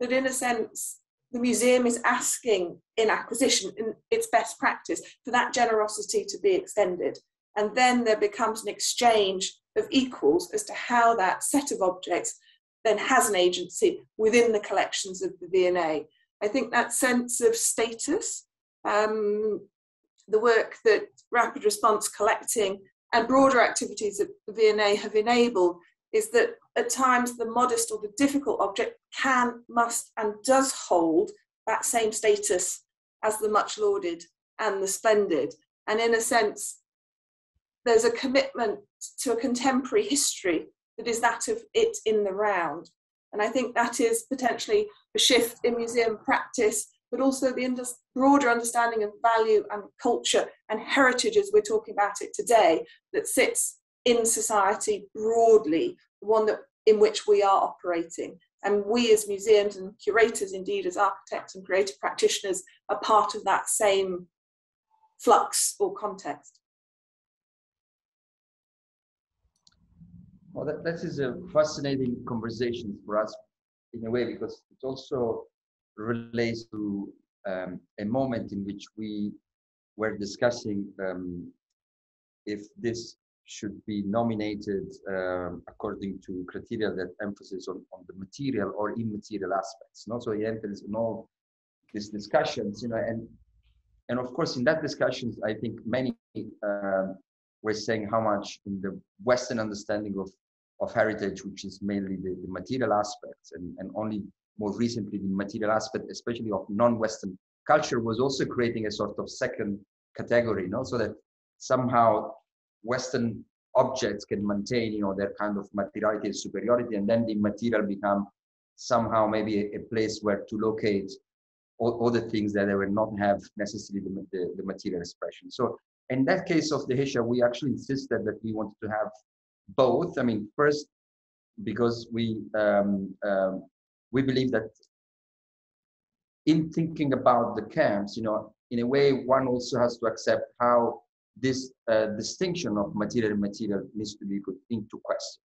that, in a sense, the museum is asking in acquisition, in its best practice, for that generosity to be extended. And then there becomes an exchange of equals as to how that set of objects then has an agency within the collections of the V&A. I think that sense of status, um, the work that rapid response collecting and broader activities that the V&A have enabled is that at times the modest or the difficult object can, must, and does hold that same status as the much lauded and the splendid. And in a sense, there's a commitment to a contemporary history that is that of it in the round. And I think that is potentially a shift in museum practice, but also the broader understanding of value and culture and heritage as we're talking about it today that sits in society broadly one that in which we are operating. And we as museums and curators, indeed as architects and creative practitioners, are part of that same flux or context. Well, that, that is a fascinating conversation for us in a way because it also relates to um, a moment in which we were discussing um, if this should be nominated um, according to criteria that emphasis on, on the material or immaterial aspects. And so the emphasis in all these discussions, you know, and and of course, in that discussions, I think many um, were saying how much in the Western understanding of of heritage, which is mainly the, the material aspects, and, and only more recently the material aspect, especially of non-Western culture, was also creating a sort of second category, you know, so that somehow Western objects can maintain, you know, their kind of materiality and superiority, and then the material become somehow maybe a, a place where to locate all, all, the things that they will not have necessarily the, the, the, material expression. So in that case of the Dheisheh, we actually insisted that we wanted to have both. I mean, first, because we um, um, we believe that in thinking about the camps, you know, in a way, one also has to accept how this uh, distinction of material and material needs to be put into question,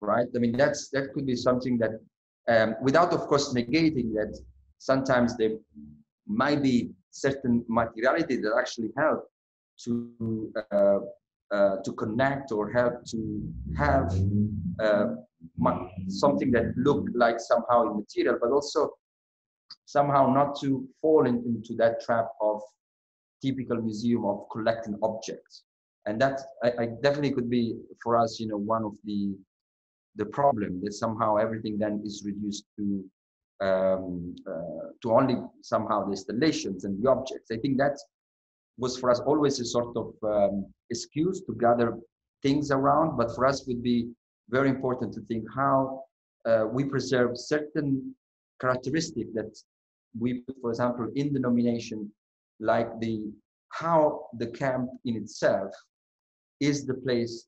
right? I mean, that's that could be something that, um, without of course negating that sometimes there might be certain materiality that actually help to uh, uh, to connect or help to have uh, something that look like somehow immaterial, but also somehow not to fall in, into that trap of typical museum of collecting objects. And that I, I definitely could be for us, you know, one of the the problem that somehow everything then is reduced to um, uh, to only somehow the installations and the objects. I think that was for us always a sort of um, excuse to gather things around, but for us would be very important to think how uh, we preserve certain characteristic that we for example, in the nomination, like the how the camp in itself is the place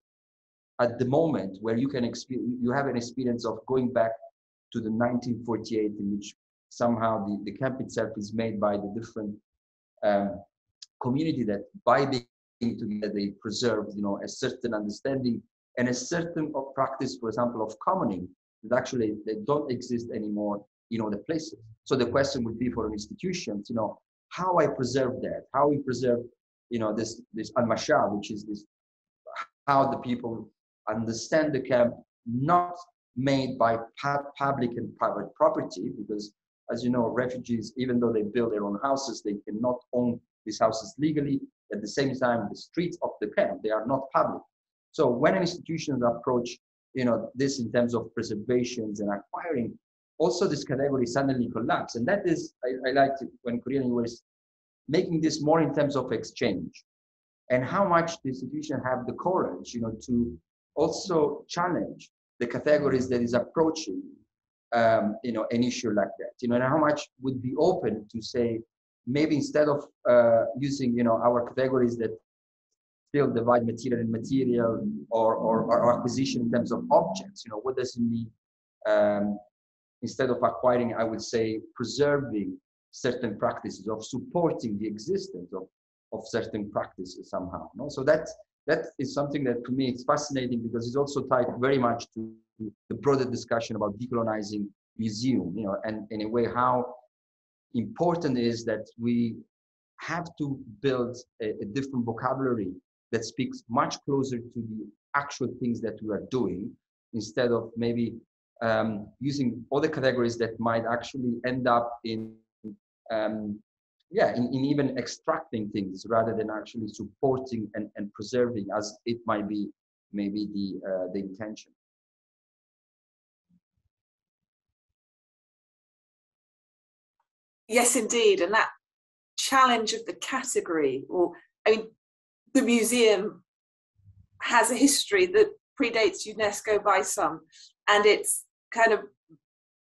at the moment where you can experience you have an experience of going back to the 1948 in which somehow the, the camp itself is made by the different um, community that by being together they preserve you know a certain understanding and a certain of practice for example of commoning that actually they don't exist anymore in other places. So the question would be for institutions you know how i preserve that how we preserve you know this this al-masha which is this how the people understand the camp not made by public and private property because as you know refugees even though they build their own houses they cannot own these houses legally. At the same time the streets of the camp they are not public. So when an institution approach you know this in terms of preservations and acquiring also this category suddenly collapse and that is i, I like it when Corinna was making this more in terms of exchange. And how much the institution have the courage you know to also challenge the categories that is approaching um, you know an issue like that you know and how much would be open to say maybe instead of uh, using you know our categories that still divide material and material or, or, or acquisition in terms of objects you know what does it mean um, instead of acquiring i would say preserving certain practices of supporting the existence of, of certain practices somehow no? so that that is something that to me it's fascinating because it's also tied very much to the broader discussion about decolonizing museum, you know, and in a way how important is that we have to build a, a different vocabulary that speaks much closer to the actual things that we are doing instead of maybe um, using other categories that might actually end up in um, yeah, in, in even extracting things rather than actually supporting and, and preserving as it might be maybe the, uh, the intention. Yes, indeed. And that challenge of the category, or I mean, the museum has a history that predates UNESCO by some, and its kind of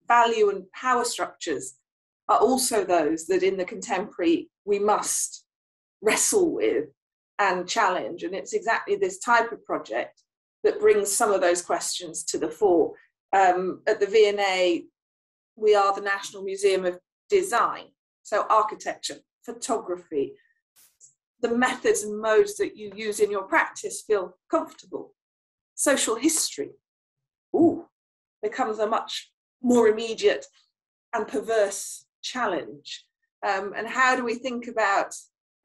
value and power structures are also those that in the contemporary we must wrestle with and challenge. And it's exactly this type of project that brings some of those questions to the fore. Um, at the V&A, we are the National Museum of Design, so architecture, photography, the methods and modes that you use in your practice feel comfortable. Social history, ooh, becomes a much more immediate and perverse challenge. Um, and how do we think about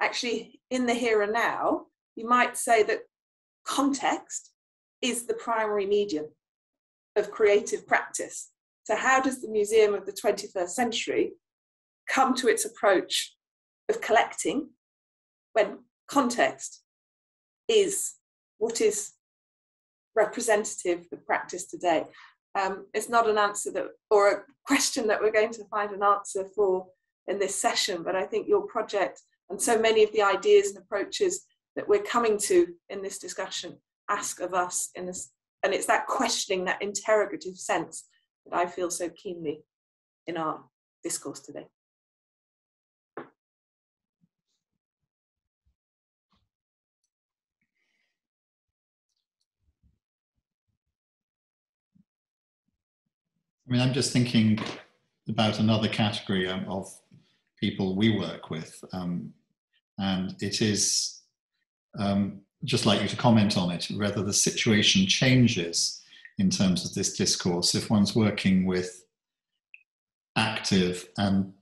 actually in the here and now? You might say that context is the primary medium of creative practice. So, how does the museum of the 21st century come to its approach of collecting when context is what is representative of practice today? Um, it's not an answer that, or a question that we're going to find an answer for in this session, but I think your project and so many of the ideas and approaches that we're coming to in this discussion ask of us in this, and it's that questioning, that interrogative sense that I feel so keenly in our discourse today. I mean, I'm just thinking about another category of people we work with, um, and it is um, just like you to comment on it, whether the situation changes in terms of this discourse. If one's working with active and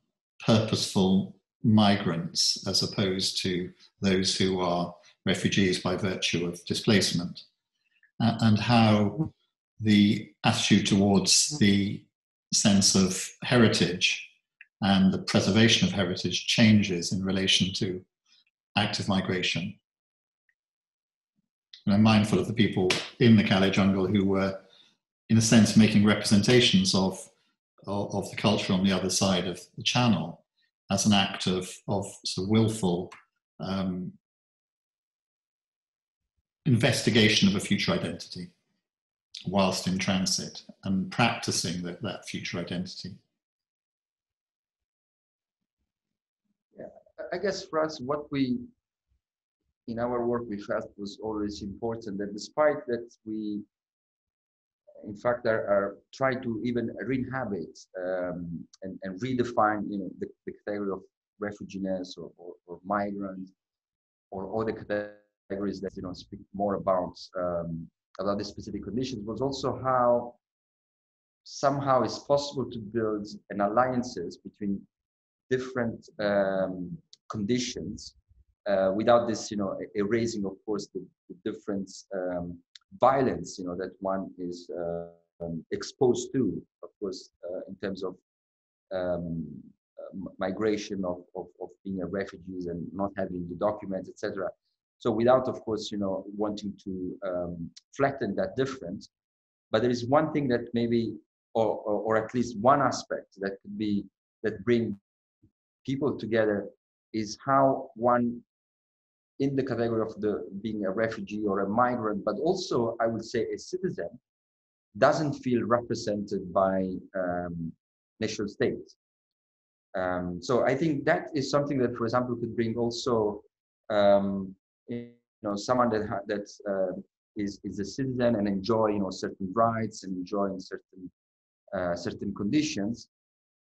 purposeful migrants as opposed to those who are refugees by virtue of displacement, and how the attitude towards the sense of heritage and the preservation of heritage changes in relation to active migration. And I'm mindful of the people in the Calais jungle who were, in a sense, making representations of, of, of the culture on the other side of the channel as an act of, of sort of willful um, investigation of a future identity whilst in transit and practicing that, that future identity. Yeah, I guess for us, what we in our work we felt was always important that despite that we in fact are, are trying to even re-inhabit um, and, and, redefine you know the, the category of refugees or, or, or migrant or other categories that you know speak more about um, about the specific conditions was also how somehow it's possible to build an alliances between different um, conditions uh, without this, you know, erasing, of course, the, the different um, violence, you know, that one is uh, um, exposed to, of course, uh, in terms of um, migration of, of, of, being a refugee and not having the documents, etc. So without, of course, you know, wanting to um, flatten that difference, but there is one thing that maybe, or, or, or at least one aspect that could be that bring people together is how one in the category of the being a refugee or a migrant, but also I would say a citizen, doesn't feel represented by um, national states. Um, so I think that is something that, for example, could bring also, um, you know, someone that that uh, is is a citizen and enjoy you know certain rights and enjoying certain uh, certain conditions.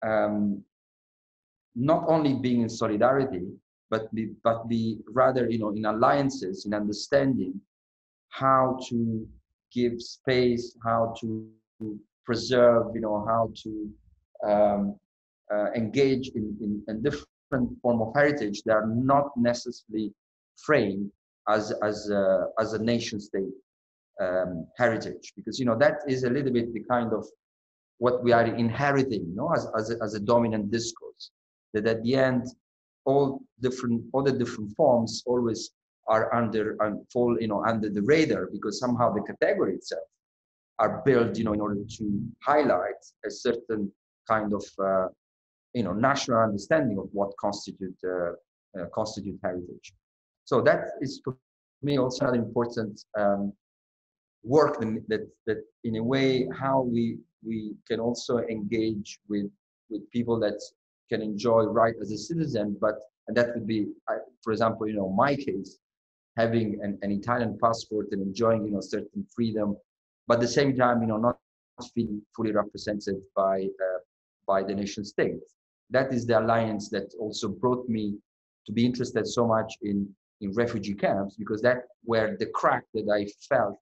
Um, not only being in solidarity, but be, but be rather, you know, in alliances, in understanding how to give space, how to preserve, you know, how to um, uh, engage in, in, in different form of heritage that are not necessarily framed as as a, as a nation state um, heritage, because you know that is a little bit the kind of what we are inheriting, you know, as as a, as a dominant discourse. That at the end, all different all the different forms always are under and fall you know under the radar because somehow the category itself are built you know in order to highlight a certain kind of uh, you know national understanding of what constitute uh, uh, constitute heritage so that is for me also an important um, work that that in a way how we we can also engage with with people that can enjoy right as a citizen, but and that would be, for example, you know, my case, having an, an Italian passport and enjoying, you know, certain freedom, but at the same time, you know, not feeling fully represented by uh, by the nation state. That is the alliance that also brought me to be interested so much in in refugee camps because that where the crack that I felt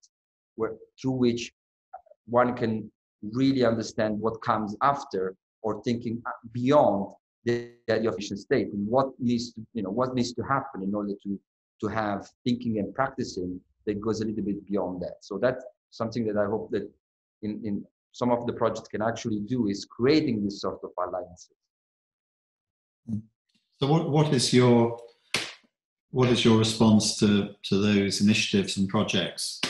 where through which one can really understand what comes after or thinking uh, beyond the idea of nation state and what needs to you know what needs to happen in order to to have thinking and practicing that goes a little bit beyond that. So that's something that i hope that in in some of the projects can actually do is creating this sort of alliances. So what what is your what is your response to to those initiatives and projects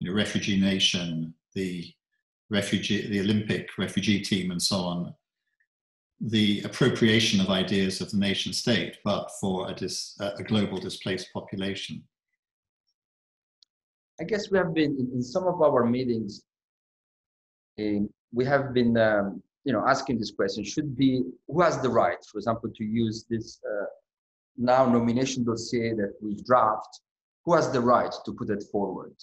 you know refugee nation the refugee the olympic refugee team and so on the appropriation of ideas of the nation state, but for a, dis, a global displaced population? I guess we have been in, some of our meetings. Um, we have been, um, you know, asking this question: Should be who has the right, for example, to use this uh, now nomination dossier that we draft? Who has the right to put it forward?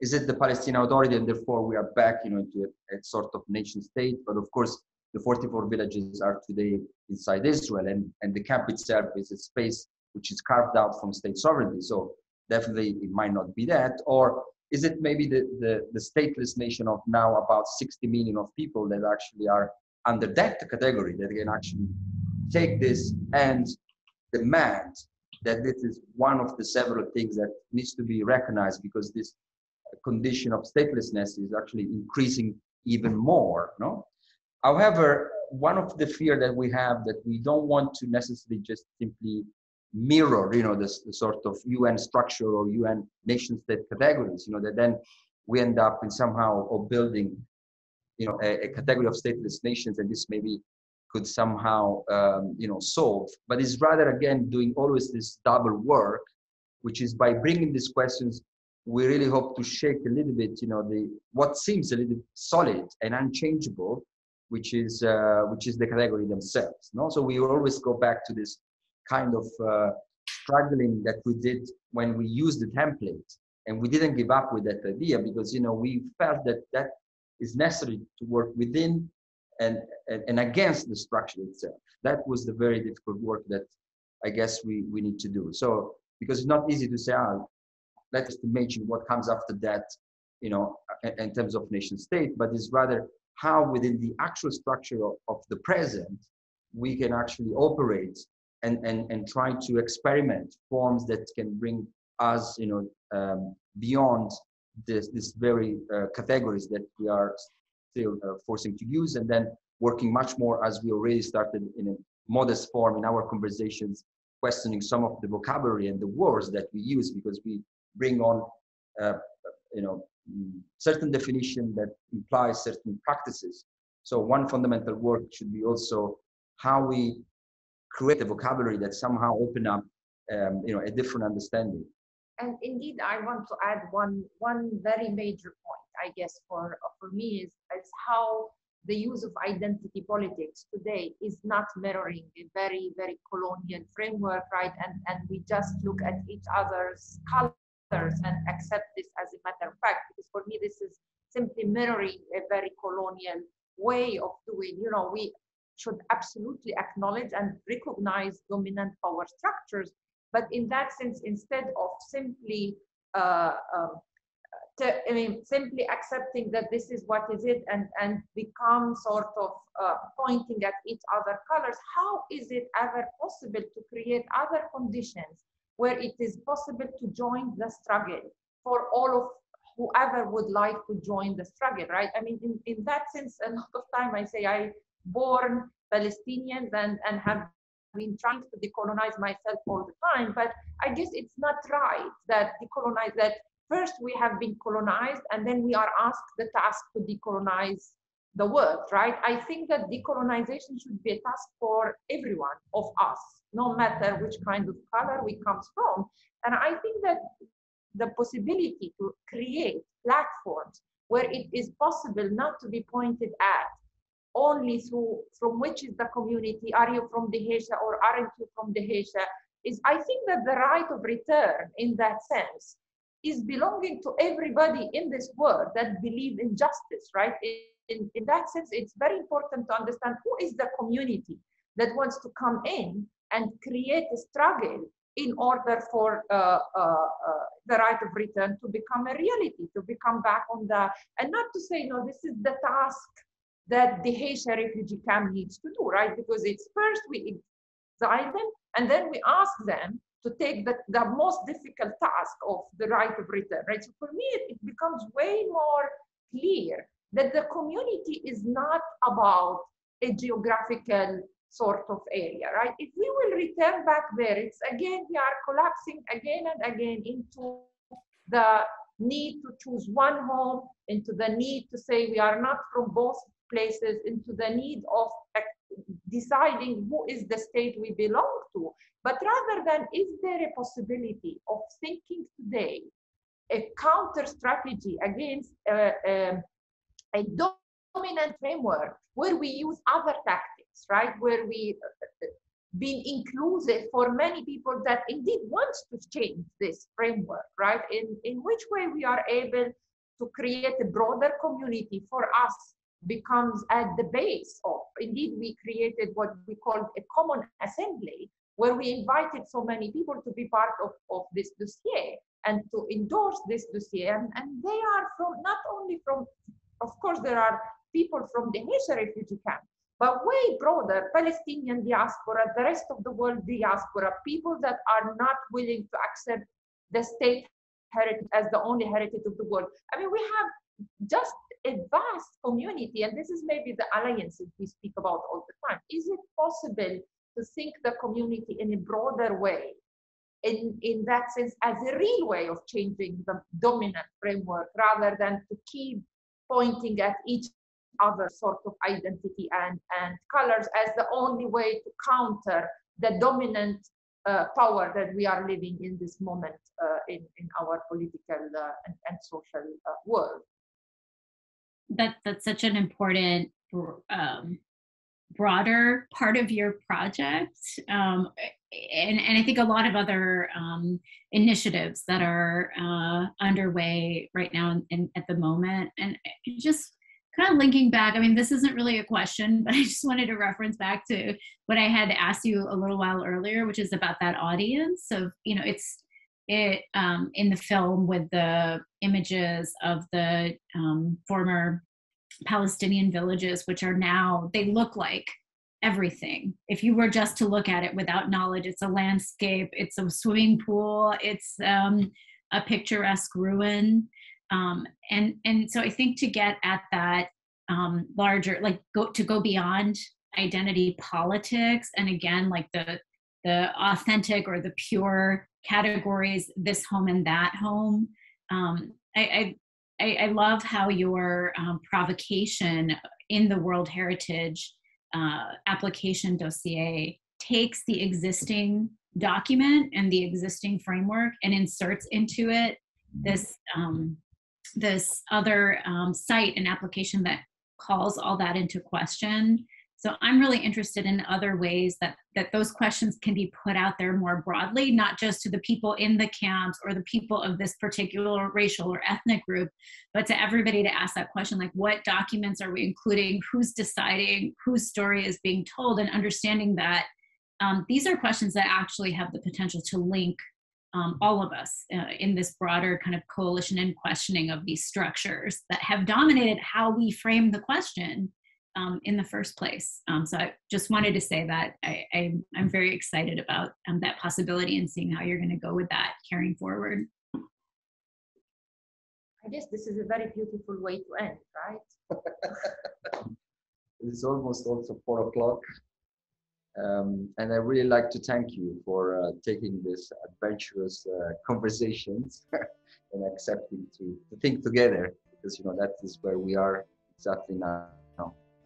Is it the Palestinian Authority, and therefore we are back, you know, into a, a sort of nation state? But of course, the 44 villages are today inside Israel, and, and the camp itself is a space which is carved out from state sovereignty. So definitely it might not be that. Or is it maybe the, the, the stateless nation of now about 60 million of people that actually are under that category that can actually take this and demand that this is one of the several things that needs to be recognized because this condition of statelessness is actually increasing even more no? However, one of the fear that we have that we don't want to necessarily just simply mirror, you know, this, sort of UN structure or UN nation state categories, you know, that then we end up in somehow of building, you know, a, a category of stateless nations, and this maybe could somehow, um, you know, solve. But it's rather again doing always this double work, which is by bringing these questions we really hope to shake a little bit, you know, the what seems a little solid and unchangeable which is uh, which is the category themselves. No, so we always go back to this kind of uh, struggling that we did when we used the template, and we didn't give up with that idea because you know we felt that that is necessary to work within and and, and against the structure itself. That was the very difficult work that I guess we we need to do. So because it's not easy to say, ah, let's imagine what comes after that, you know, in terms of nation state, but it's rather how within the actual structure of, of the present we can actually operate and, and, and try to experiment forms that can bring us you know um, beyond this, this very uh, categories that we are still uh, forcing to use and then working much more as we already started in a modest form in our conversations questioning some of the vocabulary and the words that we use because we bring on uh, you know certain definition that implies certain practices. So one fundamental work should be also how we create a vocabulary that somehow open up, um, you know, a different understanding. And indeed, I want to add one one very major point, I guess, for for me is is how the use of identity politics today is not mirroring a very very colonial framework, right? And and we just look at each other's color and accept this as a matter of fact because for me this is simply mirroring a very colonial way of doing you know we should absolutely acknowledge and recognize dominant power structures but in that sense instead of simply uh, um, to, I mean, simply accepting that this is what is it and, and become sort of uh, pointing at each other colors, how is it ever possible to create other conditions where it is possible to join the struggle for all of whoever would like to join the struggle, right? I mean, in, in that sense, a lot of time I say I born Palestinians and, and have been trying to decolonize myself all the time, but I guess it's not right that decolonize that first we have been colonized and then we are asked the task to decolonize the world, right? I think that decolonization should be a task for everyone of us no matter which kind of color we comes from. And I think that the possibility to create platforms where it is possible not to be pointed at only through from which is the community, are you from Dheisheh or aren't you from Dheisheh? is I think that the right of return in that sense is belonging to everybody in this world that believe in justice, right? In, in that sense, it's very important to understand who is the community that wants to come in and create a struggle in order for uh, uh, uh, the right of return to become a reality, to become back on the, and not to say, no, this is the task that the Dheisheh refugee camp needs to do, right? Because it's first we exile them, and then we ask them to take the, the most difficult task of the right of return, right? So for me, it, it becomes way more clear that the community is not about a geographical sort of area, right? If we will return back there, it's again, we are collapsing again and again into the need to choose one home, into the need to say we are not from both places, into the need of deciding who is the state we belong to. But rather than, is there a possibility of thinking today a counter strategy against uh, um, a dominant framework where we use other tactics, right? Where we uh, uh, being inclusive for many people that indeed wants to change this framework, right? In, in which way we are able to create a broader community for us becomes at the base of, indeed we created what we called a common assembly where we invited so many people to be part of, of this dossier and to endorse this dossier. And, and they are from not only from, of course, there are people from the Dheisheh refugee camp, but way broader Palestinian diaspora, the rest of the world diaspora, people that are not willing to accept the state heritage as the only heritage of the world. I mean, we have just a vast community, and this is maybe the alliances we speak about all the time. Is it possible to think the community in a broader way, in, in that sense, as a real way of changing the dominant framework rather than to keep pointing at each other sort of identity and, and colors as the only way to counter the dominant uh, power that we are living in this moment uh, in, in our political uh, and, and, social uh, world. That, that's such an important um, broader part of your project um, and, and i think a lot of other um, initiatives that are uh, underway right now in, at the moment. And just kind of linking back i mean this isn't really a question but i just wanted to reference back to what i had asked you a little while earlier which is about that audience of you know it's it um, in the film with the images of the um, former Palestinian villages, which are now, they look like everything. If you were just to look at it without knowledge, it's a landscape, it's a swimming pool, it's um, a picturesque ruin. Um, and, and so I think to get at that um, larger, like go to go beyond identity politics, and again, like the, the authentic or the pure categories, this home and that home. Um, I, I I, love how your um, provocation in the World Heritage uh, application dossier takes the existing document and the existing framework and inserts into it this um, this other um, site and application that calls all that into question so I'm really interested in other ways that, that those questions can be put out there more broadly, not just to the people in the camps or the people of this particular racial or ethnic group, but to everybody to ask that question, like what documents are we including, who's deciding, whose story is being told, and understanding that um, these are questions that actually have the potential to link um, all of us uh, in this broader kind of coalition and questioning of these structures that have dominated how we frame the question um, in the first place. Um, so I just wanted to say that I, I, am very excited about um, that possibility and seeing how you're going to go with that carrying forward. I guess this is a very beautiful way to end, right? it's almost also four o'clock. Um, and I really like to thank you for uh, taking this adventurous uh, conversations and accepting to, to think together because you know that is where we are exactly now.